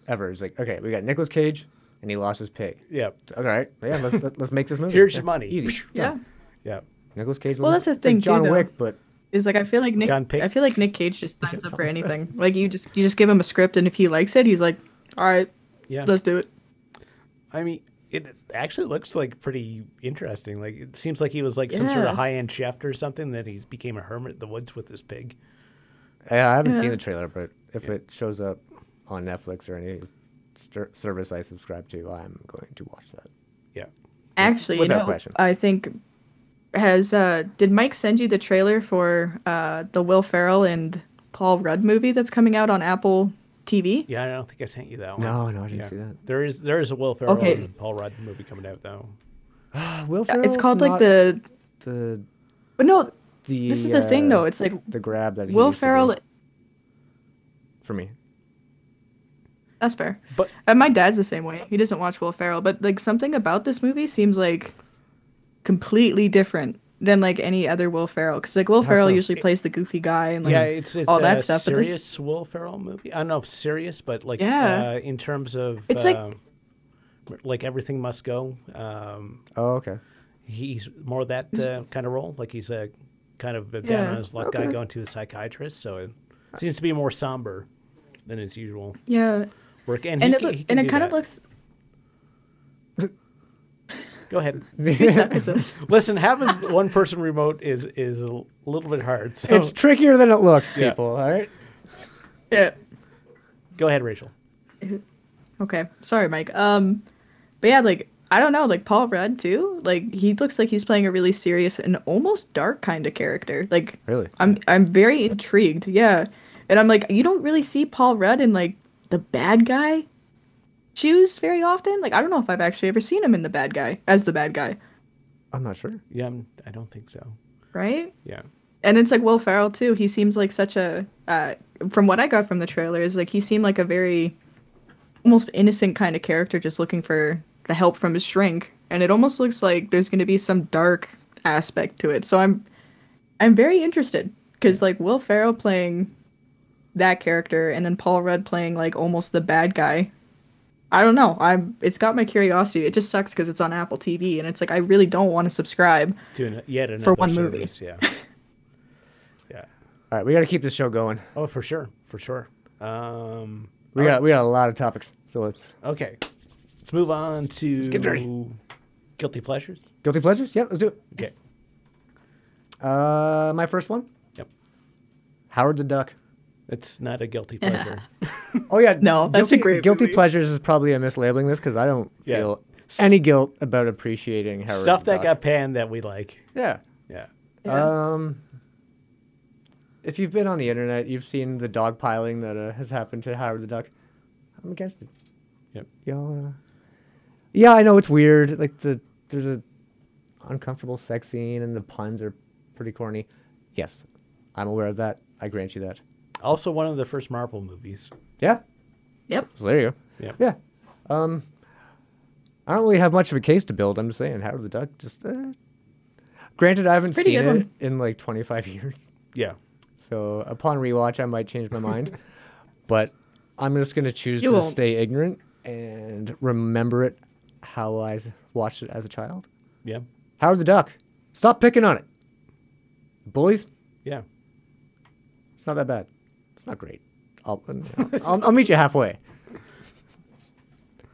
ever is like, okay, we got Nicolas Cage, and he lost his pig. Yeah, All right, yeah, let's let, *laughs* let's make this movie. Here's Yeah, your money. Easy. yeah. Done. yeah. Nicolas Cage. Well, that's the thing, like too, John though. Wick, but is like I feel like Nick John Pick? I feel like Nick Cage just signs up for *laughs* anything. Like you just you just give him a script and if he likes it, he's like, "All right, Yeah. let's do it." I mean, it actually looks like pretty interesting. Like it seems like he was like some sort of high end chef or something. That he became a hermit in the woods with his pig. yeah, I haven't Yeah. seen the trailer, but if it shows up on Netflix or any stir- service I subscribe to, I'm going to watch that. Yeah. Actually, you without know, question. I think has uh did Mike send you the trailer for uh the Will Ferrell and Paul Rudd movie that's coming out on Apple TV? Yeah, I don't think I sent you that one. No, no, I didn't Yeah. see that. There is there is a Will Ferrell Okay. and Paul Rudd movie coming out though. *gasps* Will Ferrell. it's Ferrell's called like the the but no, the. this is the thing uh, though. It's like the grab that he Will used to Ferrell for me. That's fair. But Uh, my dad's the same way. He doesn't watch Will Ferrell, but like something about this movie seems like completely different than like any other Will Ferrell. Because like Will How Ferrell so? usually plays the goofy guy and like yeah, it's it's all that a stuff. but this- serious Will Ferrell movie. I don't know if serious, but like Yeah. uh, in terms of It's like- um, like everything must go. Um, Oh, okay. he's more that uh, kind of role. Like he's a kind of a down Yeah. on his luck guy going to a psychiatrist. So it seems to be more somber than his usual yeah, work. And, and he, it ca- look, he can and it do kind of looks. Go ahead. We suck at this. Listen, having one person remote is is a little bit hard. So It's trickier than it looks, Yeah. people. All right. Yeah. go ahead, Rachel. *laughs* Okay. Sorry, Mike. Um, but yeah, like I don't know, like Paul Rudd too. Like he looks like he's playing a really serious and almost dark kind of character. Like Really? I'm I'm very intrigued. Yeah, and I'm like, you don't really see Paul Rudd in like the bad guy shoes very often. Like I don't know if I've actually ever seen him in the bad guy as the bad guy, I'm not sure. Yeah, I'm, I don't think so. right? Yeah. And it's like Will Ferrell too. He seems like such a uh, from what I got from the trailers, like he seemed like a very almost innocent kind of character, just looking for the help from his shrink. And it almost looks like there's going to be some dark aspect to it. So I'm I'm very interested because like Will Ferrell playing that character and then Paul Rudd playing like almost the bad guy. I don't know. I'm. It's got my curiosity. It just sucks because it's on Apple TV, and it's like I really don't want to subscribe. To an, yet another one movie. Yeah. *laughs* yeah. All right, we got to keep this show going. Oh, for sure, for sure. Um, We all got we got a lot of topics, so let's okay. Let's move on to get dirty. guilty pleasures. guilty pleasures. Yeah, let's do it. Okay. Uh, my first one, Yep. Howard the Duck. It's not a guilty pleasure. *laughs* Oh yeah, No, that's a guilty, great Guilty movie. pleasures is probably a mislabeling this because I don't Yeah. feel any guilt about appreciating Howard Stuff the that Duck. got panned that we like. yeah. Yeah. Yeah. Um, if you've been on the internet, you've seen the dog piling that uh, has happened to Howard the Duck. I'm against it. Yep. Y'all, uh, yeah, I know it's weird. Like the there's a uncomfortable sex scene and the puns are pretty corny. Yes, I'm aware of that. I grant you that. Also, one of the first Marvel movies. Yeah. Yep. So there you go. Yeah. Yeah. Um, I don't really have much of a case to build. I'm just saying, Howard the Duck. Just uh, granted, I haven't seen it one. in like 25 *laughs* years. Yeah. So upon rewatch, I might change my mind. *laughs* but I'm just gonna choose You to won't. stay ignorant and remember it how I watched it as a child. Yeah. Howard the Duck. Stop picking on it. Bullies. Yeah. It's not that bad. It's not great. I'll, you know, I'll, I'll meet you halfway. But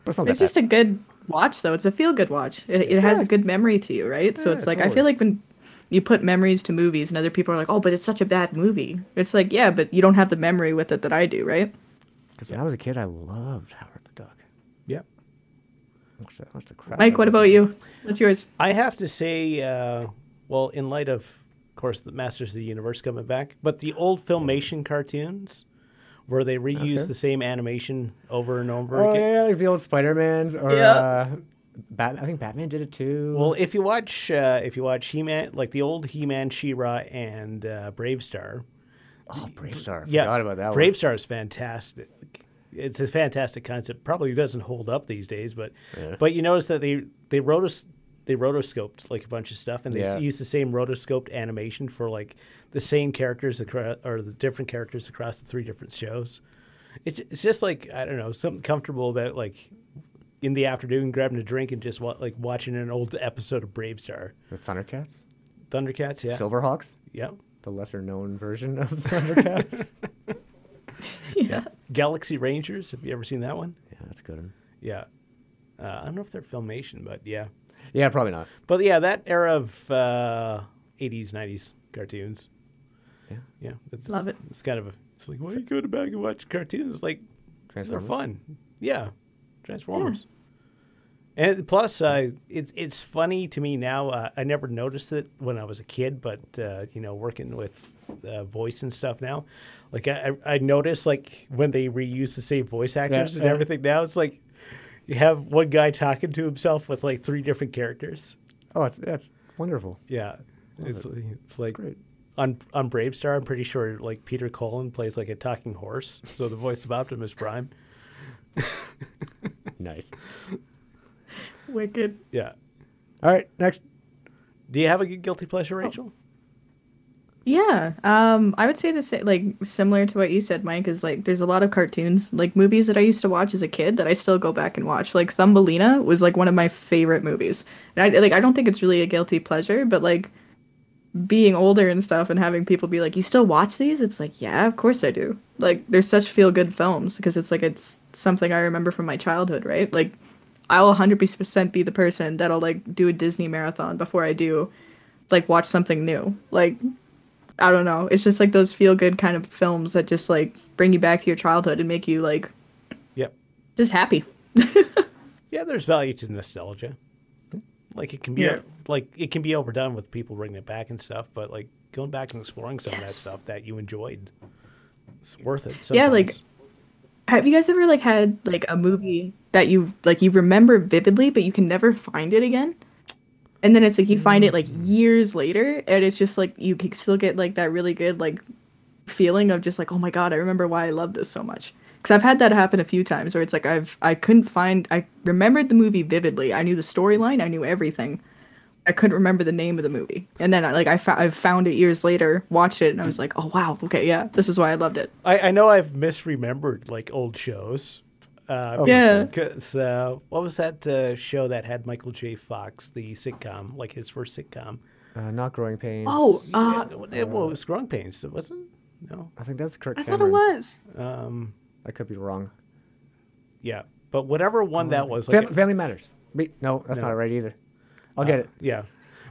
it's not It's that just a good watch, though. It's a feel good watch. It, it has a good memory to you, right? So it's like, I feel like when you put memories to movies and other people are like, oh, but it's such a bad movie. It's like, yeah, but you don't have the memory with it that I do, right? Because when I was a kid, I loved Howard the Duck. Yep. What's the, what's the crap? Mike, what about you? What's yours? I have to say, uh, well, in light of, of course, the Masters of the Universe coming back, but the old filmation cartoons where they reuse Okay. the same animation over and over Oh again. yeah, like the old Spider Mans or Yeah. uh, Bat. I think Batman did it too. Well, if you watch, uh, if you watch He-Man, like the old He-Man, She-Ra, and uh, BraveStarr, oh, BraveStarr. I yeah, forgot about that Brave one. Star is fantastic. It's a fantastic concept. Probably doesn't hold up these days, but Yeah. but you notice that they they rotos they rotoscoped like a bunch of stuff, and they Yeah. used the same rotoscoped animation for like the same characters across or the different characters across the three different shows. It's it's just like I don't know something comfortable about like in the afternoon grabbing a drink and just wa- like watching an old episode of BraveStarr, The Thundercats. Thundercats. Yeah, Silverhawks. yeah, The lesser known version of *laughs* Thundercats. *laughs* Yeah. Galaxy Rangers. Have you ever seen that one? yeah, that's a good. one. Yeah. Uh, I don't know if they're filmation, but yeah. Yeah, probably not. But yeah, that era of uh, 80s, 90s cartoons. Yeah. Yeah. It's, Love it. It's kind of a, it's like, why you go to back and watch cartoons? It's like, they're fun. Yeah. Transformers. And plus, uh, it's it's funny to me now. Uh, I never noticed it when I was a kid, but uh, you know, working with uh, voice and stuff now, like I, I I notice like when they reuse the same voice actors and yeah. everything. Now it's like you have one guy talking to himself with like three different characters. Oh, it's that's wonderful. Yeah, it's it's like Great. on on BraveStarr. I'm pretty sure like Peter Cullen plays like a talking horse, so the voice of Optimus Prime. *laughs* Nice. Wicked. Yeah. All right, next. Do you have a guilty pleasure, oh. Rachel? Yeah, um, I would say the same, like similar to what you said, Mike. Is like there's a lot of cartoons, like movies that I used to watch as a kid that I still go back and watch. Like Thumbelina was like one of my favorite movies. And I like I don't think it's really a guilty pleasure, but like being older and stuff and having people be like, "You still watch these?" It's like, yeah, of course I do. Like they're such feel good films because it's like it's something I remember from my childhood, right? Like I'll 100% be the person that'll like do a Disney marathon before I do like watch something new. Like I don't know. It's just like those feel good kind of films that just like bring you back to your childhood and make you like Yep. just happy. *laughs* Yeah, there's value to nostalgia. Like it can be Yeah. like it can be overdone with people bringing it back and stuff, but like going back and exploring some of that stuff that you enjoyed, it's worth it. Yeah, like- Have you guys ever like had like a movie that you like you remember vividly but you can never find it again? And then it's like you find it mm. like years later and it's just like you can still get like that really good like feeling of just like oh my god, I remember why I love this so much. Cuz I've had that happen a few times where it's like I've I couldn't find I remembered the movie vividly. I knew the storyline, I knew everything. I couldn't remember the name of the movie. And then I like I, fo- I found it years later, watched it and I was like, "Oh wow, okay, yeah, this is why I loved it." I, I know I've misremembered like old shows. Uh, Oh, Yeah. Because uh, what was that uh, show that had Michael J. Fox, the sitcom, like his first sitcom? Uh, not growing pains. Oh, uh, Yeah, it, well, it was Growing Pains, it wasn't? No. I think that's Kirk I thought it was. Um, I could be wrong. yeah, but whatever one that was, Fam- like, Family Matters. Wait, no, that's No. not right either. I'll get it. Yeah,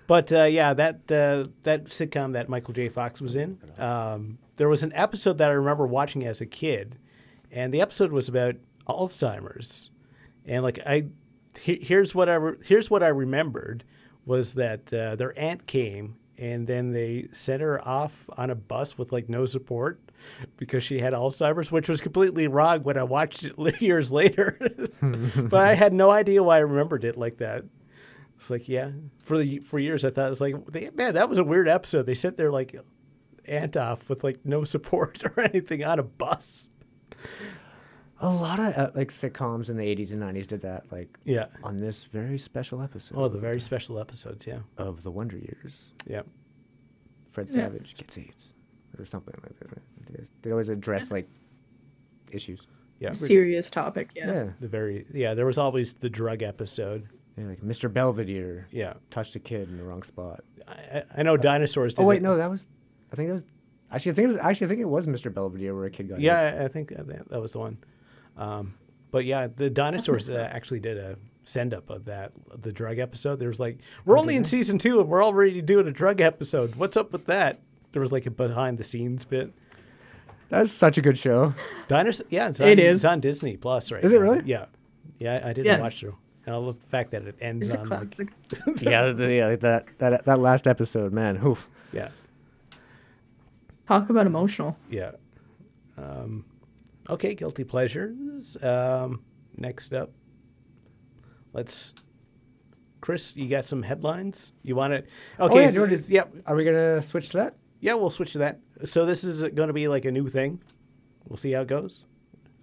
but uh, yeah, that uh, that sitcom that Michael J. Fox was in, um, there was an episode that I remember watching as a kid, and the episode was about Alzheimer's, and like I, he, here's what I re- here's what I remembered was that uh, their aunt came and then they sent her off on a bus with like no support because she had Alzheimer's, which was completely wrong when I watched it *laughs* years later. *laughs* but I had no idea why I remembered it like that. It's like, yeah, for the for years I thought it was like, they, man, that was a weird episode. They sent their like aunt off with like no *laughs* support or anything on a bus. A lot of uh, like sitcoms in the 80s and 90s did that. Like Yeah. on this very special episode Oh, the very special episodes. Yeah. of The Wonder Years, Yeah. Fred Yeah. Savage gets AIDS or something like that. They always address like issues. Yeah. Serious topic, yeah. Yeah. The very yeah. There was always the drug episode. Yeah, like Mr. Belvedere Yeah. touched a kid in the wrong spot. I, I- I know dinosaurs. Did Oh wait, it. no, that was. I think that was. Actually, I think it was. Actually, I think it was Mr. Belvedere where a kid got. Yeah, I I think that, that was the one. Um, but yeah, the dinosaurs uh, actually did a send up of that the drug episode. There was like, we're only in season two and we're already doing a drug episode. What's up with that? There was like a behind the scenes bit. That's such a good show. Dinosaur, yeah, it's on, It is. It's on Disney Plus right Is it really? Yeah, yeah. I didn't Yes. watch through. And I love the fact that it ends It's a on like, *laughs* yeah, the, yeah, that that that last episode, man. Oof. yeah, Talk about emotional. yeah. Um, okay, guilty pleasures. Um, next up, let's. Chris, you got some headlines? You want to? Okay, Oh, yeah, do so wanna- yeah, Are we gonna switch to that? yeah. We'll switch to that. So this is going to be like a new thing. We'll see how it goes.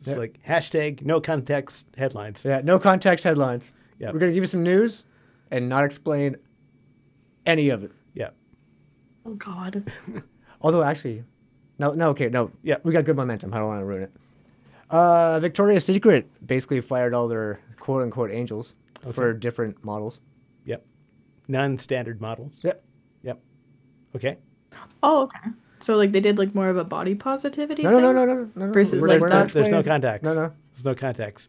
It's Yeah. like hashtag no context headlines. Yeah, no context headlines. Yeah. We're gonna give you some news and not explain any of it. Yeah, Oh god. *laughs* Although actually, no, no, okay, no. Yeah. we got good momentum. I don't want to ruin it. Uh, Victoria's Secret basically fired all their quote unquote angels for different models. yep. Non-standard models. Yep. Yep. Okay. Oh, okay. So like they did like more of a body positivity. No, no, no, no, no, no, no. Versus, We're, like, we're not There's no explaining- contacts. No, no. There's no contacts.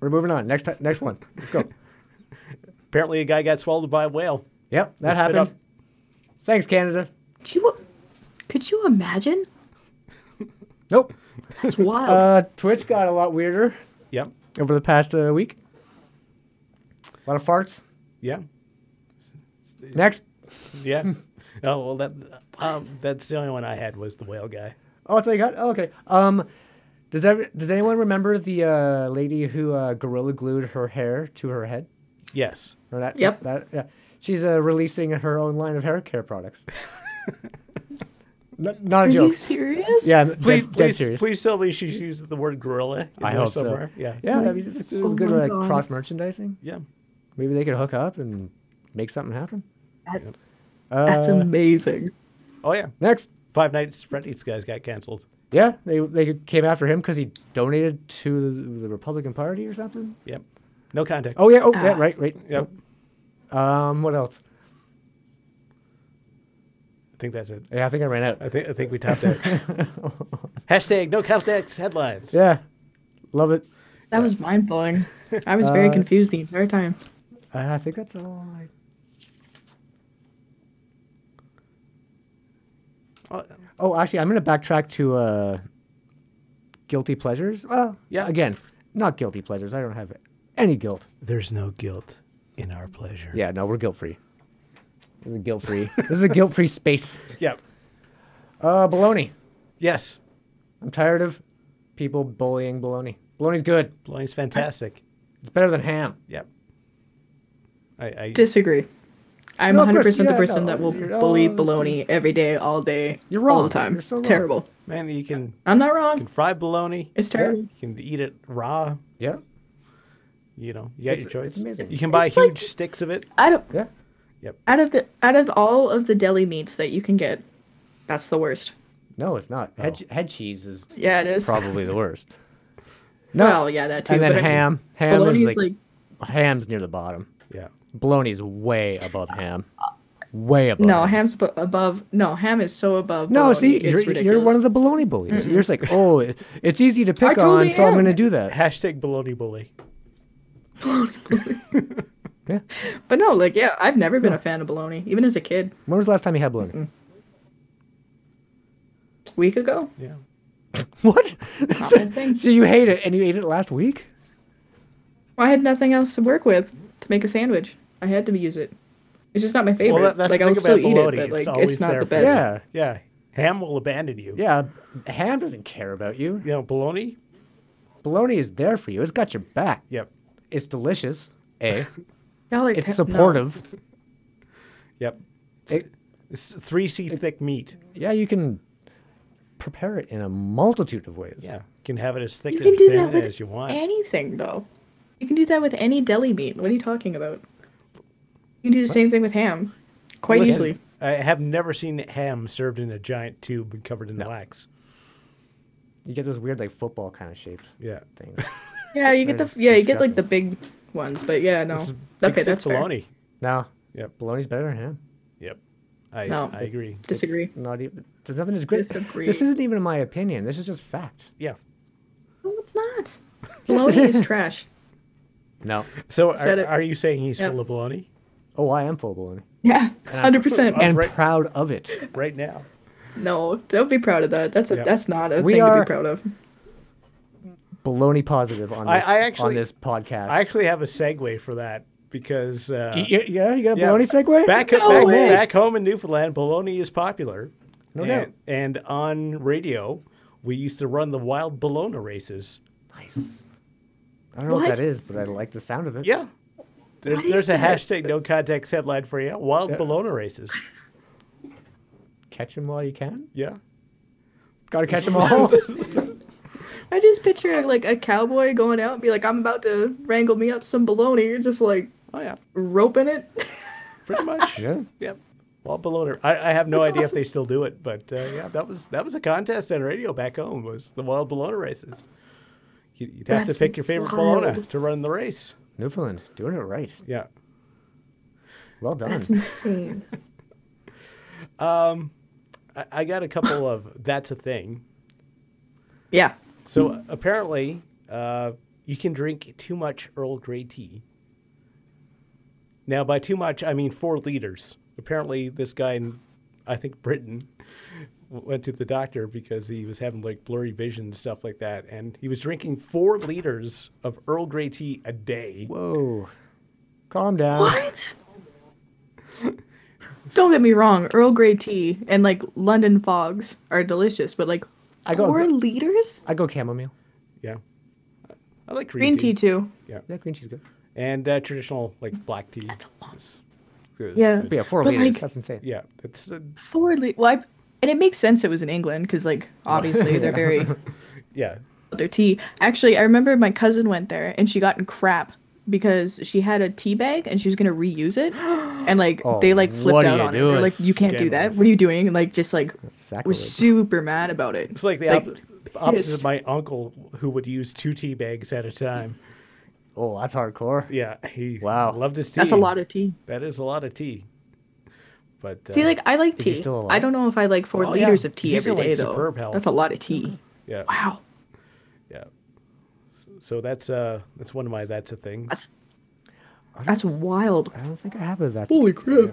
We're moving on. Next, ti- next one. Let's go. *laughs* Apparently, a guy got swallowed by a whale. yep, that Spit happened. Thanks, Canada. Could you, could you imagine? Nope. That's wild. Uh, Twitch got a lot weirder Yep. over the past uh, week. A lot of farts. Yeah. Next. Yeah. *laughs* oh well, that um, that's the only one I had was the whale guy. Oh, that's all you got? Oh, okay. Um, does every, does anyone remember the uh, lady who uh, gorilla glued her hair to her head? Yes. Or that, Yep. That, yeah. She's uh, releasing her own line of hair care products. *laughs* N- not a Are joke. you serious? Yeah, Please, dead, dead please, serious. please tell me she's used the word gorilla. In I there hope somewhere. so. Yeah. Yeah, I mean, it's, it's Oh good like God. cross merchandising. Yeah. Maybe they could hook up and make something happen. That- Uh, that's amazing. Oh yeah. next. Five Nights at Freddy's guys got canceled. Yeah, they they came after him because he donated to the, the Republican Party or something. Yep. No contact. Oh yeah, oh yeah, Ah. right, right. Yep. Um, what else? I think that's it. Yeah, I think I ran out. I think I think we topped it. *laughs* Hashtag no context headlines. Yeah, love it. That was mind blowing. I was very Uh, confused the entire time. I think that's all. I... Oh, Oh, actually, I'm going to backtrack to uh, guilty pleasures. Well, Yeah. Again, not guilty pleasures. I don't have any guilt. there's no guilt in our pleasure. Yeah, no, we're guilt free. This is a guilt free. this is a guilt free space. *laughs* Yeah. Uh, baloney. Yes. I'm tired of people bullying baloney. Baloney's good. Bologna's fantastic. It's better than ham. Yep. I, I Disagree. I'm No, of 100% course, the yeah, person no, that will you're- bully oh, that's baloney every day, all day, You're all wrong. the time. You're so wrong. Terrible. man, you can I'm not wrong. you wrong. can fry bologna. It's terrible. You can eat it raw. Yeah. You know, you got It's- your it's amazing. You can buy It's like- huge sticks of it. I don't. Yeah. Out of the out of all of the deli meats that you can get, that's the worst. No, it's not. Oh. Head, head cheese is Yeah, it is. probably the worst. No. *laughs* Well, yeah, that too. and then but I mean, ham. Ham bologna is is like, like ham's near the bottom. Yeah. Bologna's way above ham. Way above. no ham. ham's bu- above. No, ham is so above. No, bologna, see, it's you're, you're one of the bologna bullies. You're just like, oh, it- it's easy to pick on, totally so I'm am. going to do that. Hashtag bologna bully. *laughs* Yeah. But no, like yeah, I've never been a fan of bologna, even as a kid. When was the last time you had bologna? Week ago, Yeah. *laughs* What? not *laughs* my thing. so you hate it, and you ate it last week? I had nothing else to work with to make a sandwich. I had to use it. It's just not my favorite. Well, that's like the I'll thing still about eat bologna. it, but it's like always it's not there the best. Yeah. Yeah. Ham will abandon you. Yeah, ham doesn't care about you. You know, bologna. Bologna is there for you. It's got your back. Yep. It's delicious. A. *laughs* Y'all like It's ha- no. supportive. Yep. It- It's three C thick meat. yeah, you can prepare it in a multitude of ways. Yeah. You can have it as thick You and can do that with as you want. anything, though. You can do that with any deli meat. What are you talking about? You can do the same thing with ham, quite Listen, easily. I have never seen ham served in a giant tube and covered in No. wax. You get those weird, like, football kind of shaped Yeah. things. *laughs* Yeah, you get the That is yeah, you get like the big ones, but yeah, no. This is big Okay, stick that's fair. bologna. now, Yep. bologna's better than ham. Yep. I No. I agree. Disagree. It's not even. There's nothing to great. Disagree. This isn't even my opinion. This is just fact. Yeah. No, it's not. *laughs* Bologna is trash. No. So are, are you saying he's Yep. full of baloney? Oh, I am full of baloney. Yeah, *laughs* hundred percent. and right. proud of it. right now? No, don't be proud of that. That's a Yep. that's not a We thing to be proud of. Bologna positive on this I actually- on this podcast. I actually have a segue for that because uh, Y- y- yeah, you got a yeah, bologna segue. Back, No back, way. back home in Newfoundland, bologna is popular. No and, doubt. And on radio, we used to run the wild bologna races. Nice. I don't know what, What? that is, but I like the sound of it. Yeah. There, there's a that? hashtag no context headline for you. Wild Yeah. bologna races. Catch them while you can. Yeah. Got to catch them *laughs* all. *laughs* I just picture like a cowboy going out and be like, "I'm about to wrangle me up some bologna." You're just like Oh yeah. roping it. Pretty *laughs* much. yeah. Yep. Wild bologna. I, I have no That's idea if they still do it, but uh, yeah, that was that was a contest on radio back home. Was the wild bologna races? You- You'd have That's to pick your favorite wild. bologna to run the race. Newfoundland doing it right. Yeah. Well done. That's insane. *laughs* I, I got a couple of that's a thing. Yeah. So apparently, uh, you can drink too much Earl Grey tea. Now, by too much, I mean four liters. Apparently, this guy in, I think, Britain, went to the doctor because he was having like blurry vision and stuff like that, and he was drinking four liters of Earl Grey tea a day. Whoa. Calm down. What? Don't get me wrong, Earl Grey tea and like London fogs are delicious, but like I go- four liters? I go chamomile. Yeah, I like green, Green tea too. Yeah, Yeah, green tea's good. and uh, traditional like black tea. That's a lot. is good. Yeah. But yeah, four But, liters. like- that's insane. yeah, it's uh, Four liters. Well, I, and it makes sense it was in England because like *laughs* obviously they're very *laughs* yeah. their tea. Actually, I remember my cousin went there and she got in crap because she had a tea bag and she was gonna reuse it, and like *gasps* Oh, they like flipped out you on it. They're like, "You can't do that. What are you doing?" And like just like That's was super mad about it. It's like the Like, op- opposite of my uncle who would use two tea bags at a time. Oh, that's hardcore. Yeah, he Wow. loved his tea. That's a lot of tea. That is a lot of tea. But uh, See, like I like tea. still? I don't know if I like four Oh, yeah. liters of tea He's every in, day like, though. superb health. That's a lot of tea. yeah, Wow. Yeah. So that's uh that's one of my that's a things. That's- That's wild. I don't think I have a that's. Holy crap!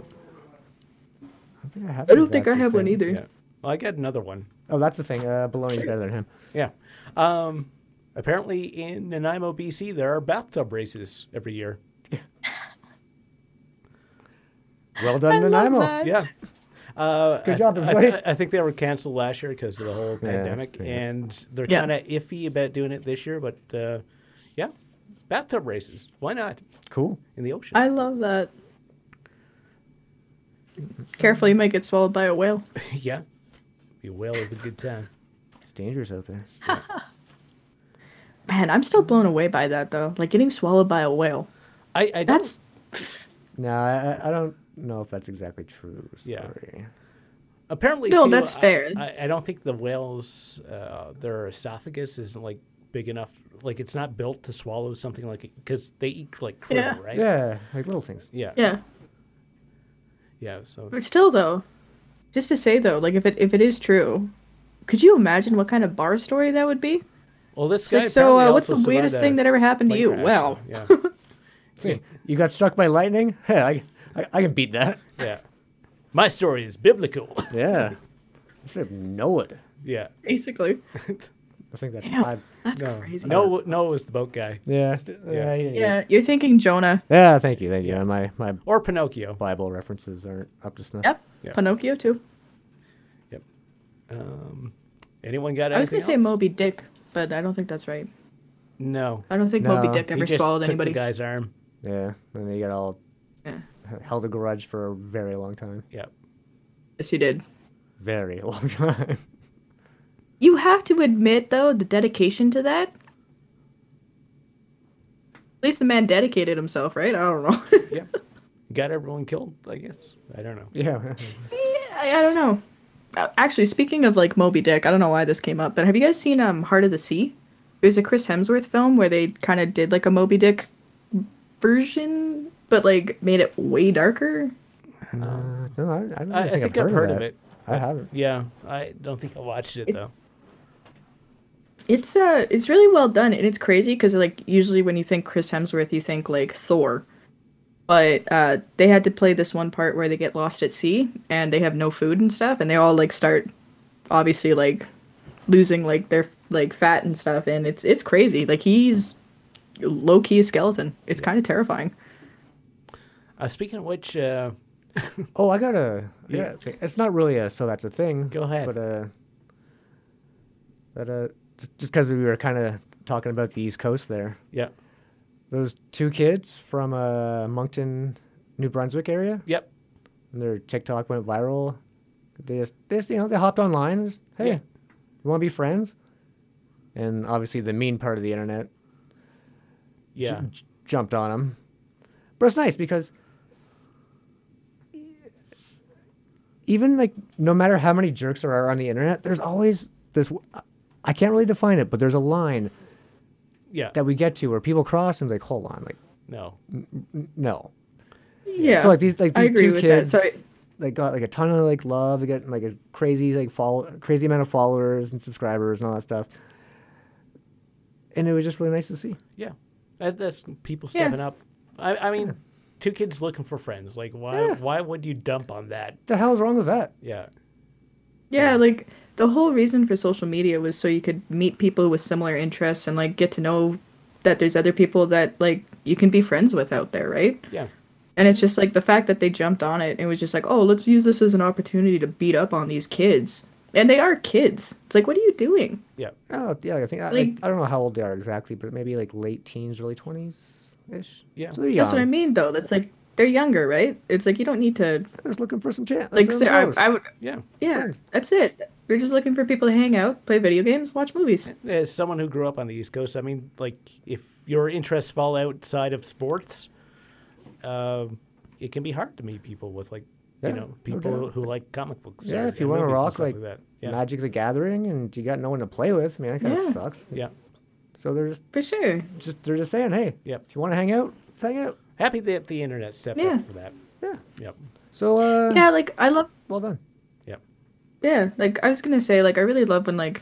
I don't think I have. I a don't think I that's a have one either. Yeah. Well, I got another one. Oh, that's the thing. Uh, Baloney's better than him. Yeah. Um, apparently in Nanaimo, BC, there are bathtub races every year. *laughs* Well done, I love Nanaimo. that. Yeah. Uh, Good I- job, I, everybody. I think they were canceled last year because of the whole Yeah, pandemic, yeah. and they're Yeah. kind of iffy about doing it this year. But uh, yeah, bathtub races. Why not Cool. in the ocean? I love that. Careful, you might get swallowed by a whale. *laughs* yeah, be a whale of a good time. It's dangerous out there. *laughs* Man, I'm still blown away by that though. Like getting swallowed by a whale. I, I don't- That's No, I, I- I don't know if that's exactly true. Yeah. Story. apparently No, too, that's I- fair. I, I don't think the whales, uh, their esophagus isn't like big enough. Like it's not built to swallow something like because they eat like krill, Yeah. right? Yeah, like little things. yeah, yeah. yeah. So But still though, just to say though, like if it if it is true, could you imagine what kind of bar story that would be? well, this It's guy. like, so uh, what's the weirdest thing that ever happened to you? crash, Well, so, yeah, *laughs* Say, you got struck by lightning? Yeah, *laughs* I, I, I can beat that. yeah. My story is biblical. *laughs* Yeah. I should know it. yeah. basically. *laughs* I think that's Damn. I, That's No, crazy. no, no, was the boat guy yeah. d- Yeah. Yeah. Yeah. Yeah, you're thinking Jonah. Yeah, thank you, thank you. And my my or Pinocchio. Bible references aren't up to snuff. Yep. Yeah. Pinocchio too. Um, anyone got? I was gonna anything say? Moby Dick, but I don't think that's right. No, I don't think Moby No, Dick he ever just swallowed took anybody. the guy's arm. Yeah. And they got all Yeah. Held a grudge for a very long time. Yep. Yes, he did. Very *laughs* long time. You have to admit though the dedication to that. At least the man dedicated himself, right? I don't know. *laughs* Yeah. got everyone killed. I guess. I don't know. yeah. I, I don't know. Uh, Actually, speaking of like Moby Dick, I don't know why this came up, but have you guys seen um Heart of the Sea? It was a Chris Hemsworth film where they kind of did like a Moby Dick version, but like made it way darker. Uh, no, I, I don't I, I think, think I've I've heard, heard of, of it. I haven't. Yeah, I don't think I watched it It- though. It's uh, it's really well done, and it's crazy because like usually when you think Chris Hemsworth, you think like Thor, but uh, they had to play this one part where they get lost at sea and they have no food and stuff, and they all like start, obviously like, losing like their like fat and stuff, and it's it's crazy. Like he's low key a skeleton. It's kind of terrifying. Uh, speaking of which, uh, *laughs* Oh, I got a. Yeah. Yeah. It's not really a. So that's a thing. Go ahead. But uh. That uh, just because we were kind of talking about the East Coast there. yeah, Those two kids from uh Moncton, New Brunswick area. yep, and their TikTok went viral. They just, they just you know, they hopped online. Just, hey, Yeah. you want to be friends? And obviously, the mean part of the internet yeah, j- jumped on them. But it's nice because even like no matter how many jerks there are on the internet, there's always this. I can't really define it, but there's a line yeah. that we get to where people cross and be like, hold on, like no, no, Yeah. So like these like I these agree two kids, that. Sorry. like got like a ton of like love. They get like a crazy like follow crazy amount of followers and subscribers and all that stuff. And it was just really nice to see. yeah. That's people Yeah. stepping up. I, I mean, two kids looking for friends. Like, why? Yeah. Why would you dump on that? The hell's wrong with that? Yeah, Yeah, Yeah. like the whole reason for social media was so you could meet people with similar interests and like get to know that there's other people that like you can be friends with out there, right? yeah, And it's just like the fact that they jumped on it and was just like, "Oh, let's use this as an opportunity to beat up on these kids." And they are kids. It's like, "What are you doing?" yeah. Oh yeah, I think Like- I, I don't know how old they are exactly, but maybe like late teens, early twenties ish. Yeah. so they're young. That's what I mean though. That's like they're younger, right? It's like you don't need to They're just looking for some chance. like some say, I. I would Yeah. yeah, Friends. that's it. We're just looking for people to hang out, play video games, watch movies. As someone who grew up on the East Coast, I mean, like, if your interests fall outside of sports, um, it can be hard to meet people with, like, Yeah, you know, people doubt. who like comic books. Yeah, or- if you wanna rock, stuff like, that. Yeah. Magic the Gathering, and you got no one to play with. I mean, that kind of Yeah. sucks. yeah. So they're just, For sure. just they're just saying, hey, Yep. if you want to hang out, let's hang out. Happy that the internet stepped Yeah. up for that. Yeah. Yep. So uh, Yeah, like I love well done. Yep. Yeah, like I was gonna say, like I really love when like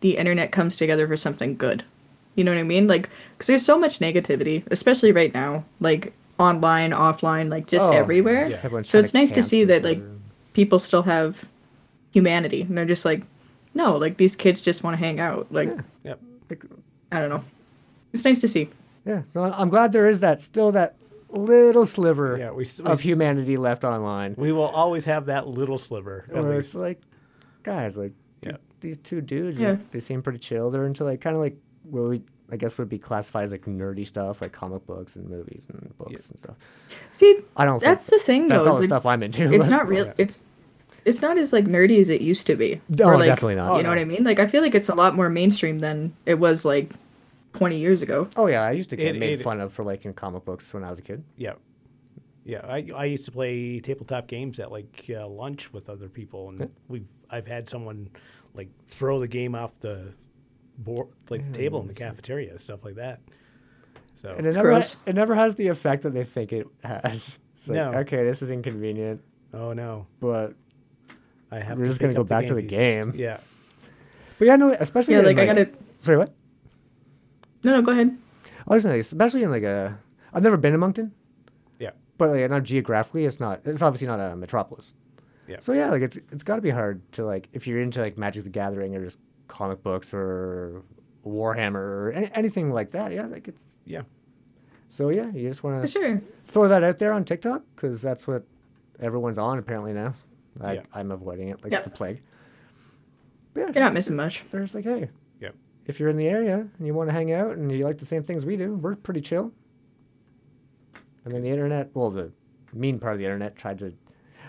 the internet comes together for something good. You know what I mean? Like, because there's so much negativity, especially right now, like online, offline, like just Oh, everywhere. yeah. Everyone's So trying it's nice to see cancel that like each other. people still have humanity, and they're just like, no, like these kids just want to hang out. Like, Yeah. Yep. Like, I don't know. It's nice to see. yeah, no, I'm glad there is that still that little sliver Yeah, we we of humanity left online. We will always have that little sliver. At Where least. it's like, guys, like Yeah. these, these two dudes, Yeah. they seem pretty chill. They're into like kind of like what we I guess would be classified as like nerdy stuff, like comic books and movies and books and stuff. See, I don't. that's think the thing that's though. That's all the like, stuff I'm into. it's but- not *laughs* real. Yeah. It's it's not as like nerdy as it used to be. No, Or, like, definitely not. Oh, you know oh, no. what I mean? Like I feel like it's a lot more mainstream than it was like 20 years ago. Oh yeah, I used to get It- made it- fun of for liking comic books when I was a kid. Yeah. Yeah, I, I used to play tabletop games at like uh, lunch with other people, and we've I've had someone like throw the game off the board, like table in the cafeteria, stuff like that. So And it It's never, gross. it never has the effect that they think it has. It's like, No. okay, this is inconvenient, oh no, but I have. We're to just gonna go back to the pieces. game. Yeah, but yeah, no, especially Yeah, in, like I gotta. Sorry, what? No, no, go ahead. I was saying, especially in like a. I've never been to Moncton, yeah, but like not geographically, it's not. It's obviously not a metropolis. yeah. So yeah, like it's it's got to be hard to like if you're into like Magic the Gathering or just comic books or Warhammer or any, anything like that. Yeah, like it's yeah. so yeah. You just want to sure. throw that out there on TikTok because that's what everyone's on apparently now. I, Yeah. I'm avoiding it like Yep. the plague. But yeah, You're not missing much. there's like hey, Yep. If you're in the area and you want to hang out and you like the same things we do, we're pretty chill. And then the internet, well, the mean part of the internet tried to.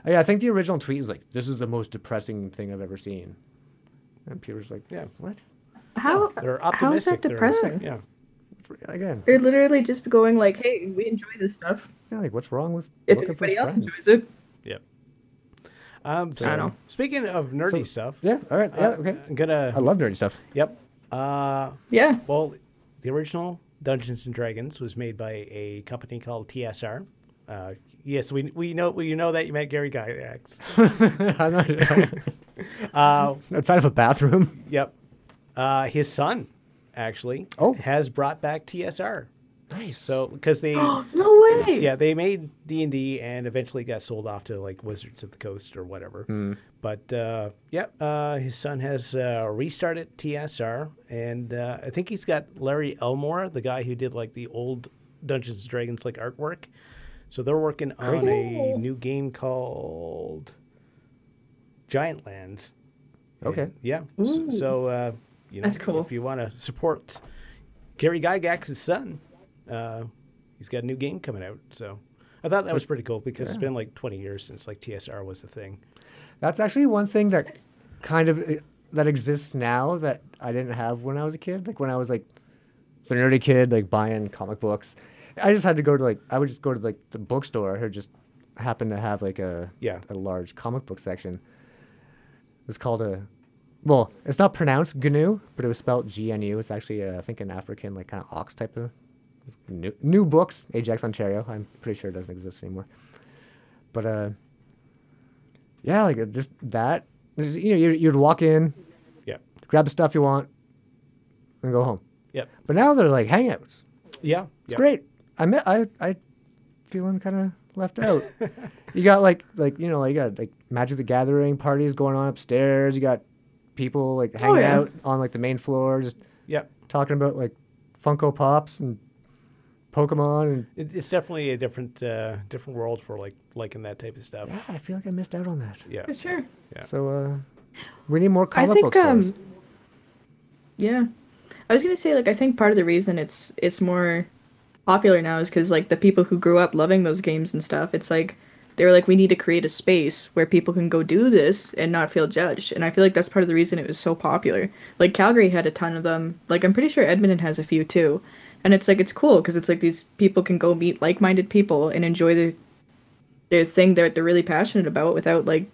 Oh, yeah, I think the original tweet was like, "This is the most depressing thing I've ever seen," and Peter's like, Yeah. what?" How? They're how is optimistic. that they're- depressing? Yeah, Again, They're literally just going like, "Hey, we enjoy this stuff. yeah, like what's wrong with If looking for anybody else friends? enjoys it, yeah. Um, I don't know. Speaking of nerdy So- stuff, Yeah, all right, yeah, uh, okay. I'm gonna. I love nerdy stuff. Yep. Uh, yeah, Well, the original Dungeons and Dragons was made by a company called TSR. Uh, yes, we we know we know that you met Gary Gygax. *laughs* I'm not *laughs* Uh, outside of a bathroom. yep. Uh, his son actually Oh. has brought back TSR. Nice. So because they *gasps* no yeah they made D and D and eventually got sold off to like Wizards of the Coast or whatever. But uh, yeah, uh, his son has uh, restarted TSR, and uh, I think he's got Larry Elmore, the guy who did like the old Dungeons and Dragons like artwork. So they're working on a new game called Giantlands. Okay. And, yeah. s- So uh, you know, That's cool. if you want to support Gary Gygax's son, uh, he's got a new game coming out. So I thought that was pretty cool because it's been like 20 years since like TSR was a thing. That's actually one thing that kind of uh, that exists now that I didn't have when I was a kid. Like when I was like the nerdy kid, like buying comic books. I just had to go to like I would just go to like the bookstore or just happen to have like a Yeah. a large comic book section. It was called a well, it's not pronounced GNU, but it was spelled GNU. It's actually uh, I think an African like kind of ox type of new, new books, Ajax Ontario. I'm pretty sure it doesn't exist anymore. But uh yeah, like uh, just that. Just, You know, you'd, you'd walk in, Yeah. grab the stuff you want, and go home. Yep. But now they're like hangouts. Yeah. It's yep. great. I met I I feeling kind of left out. *laughs* you got like like you know like you got like Magic the Gathering parties going on upstairs. You got people like hanging yeah. out on like the main floor, just Yep. talking about like Funko Pops and Pokemon and It, it's definitely a different uh, different world for like liking that type of stuff. yeah, I feel like I missed out on that. Yeah. For sure. Yeah. So uh, we need more I think book stores. um yeah. I was going to say like I think part of the reason it's it's more popular now is cuz like the people who grew up loving those games and stuff, it's like they were like we need to create a space where people can go do this and not feel judged. And I feel like that's part of the reason it was so popular. Like Calgary had a ton of them. Like I'm pretty sure Edmonton has a few too. And it's like it's cool cuz it's like these people can go meet like-minded people and enjoy the their thing that they're really passionate about without like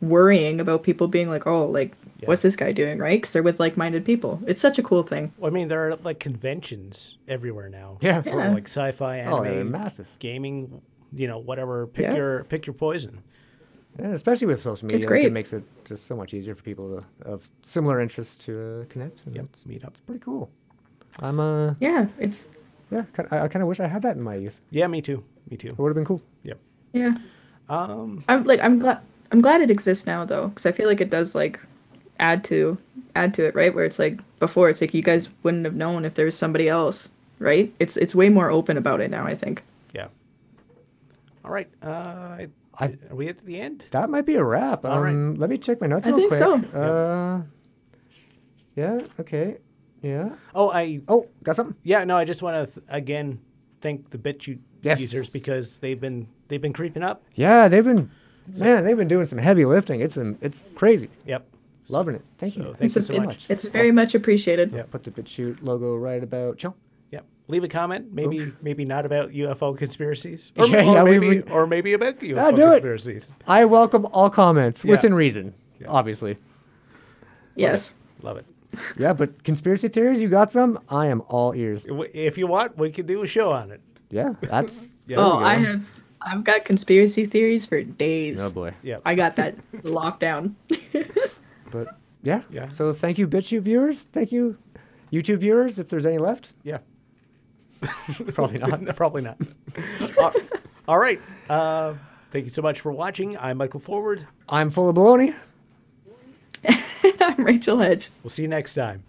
worrying about people being like, oh, like, Yeah. what's this guy doing, right? Because they're with like-minded people. It's such a cool thing. Well, I mean, there are like conventions everywhere now. Yeah. For Yeah. like sci-fi, Oh, anime, they're massive. gaming. You know, whatever. Pick Yeah. your pick your poison. And especially with social media, like, great. it makes it just so much easier for people to, of similar interests to uh, connect. and Yep. Meet up. it's pretty cool. I'm uh Yeah, it's yeah. I, I kind of wish I had that in my youth. Yeah, me too. Me too. It would have been cool. Yep. yeah. Um, I'm like I'm glad I'm glad it exists now though, because I feel like it does like add to add to it, right? Where it's like before, it's like you guys wouldn't have known if there was somebody else, right? It's it's way more open about it now. I think. yeah. All right. Uh, I, I- are we at the end? That might be a wrap. All right. um, Let me check my notes I real think quick. so. Uh, yeah. Okay. Yeah. Oh, I Oh, got something. yeah. No, I just want to th- again thank the BitChute Yes. users because they've been they've been creeping up. Yeah, they've been man, they've been doing some heavy lifting. It's um, it's crazy. Yep. Loving it. Thank So you. thank you so it- much. it's very much appreciated. Yeah. Put the BitChute logo right about. Chill. Yep. Leave a comment. Maybe maybe not about UFO conspiracies. *laughs* Yeah, or yeah, maybe we- or maybe about UFO do it. conspiracies. I welcome all comments Yeah. within reason, Yeah. obviously. Yes. Love it. Yeah, but conspiracy theories, you got some? I am all ears. If you want, we could do a show on it. Yeah, that's. *laughs* Yeah. Oh, I have I've got conspiracy theories for days. Oh boy. Yeah. I got that *laughs* locked down. *laughs* But yeah. Yeah. So thank you, BitChute viewers. Thank you, YouTube viewers, if there's any left. Yeah. Probably not. Probably not. Uh, all right. Uh, thank you so much for watching. I'm Michael Forward. I'm full of baloney. *laughs* I'm Rachel Hedge. We'll see you next time.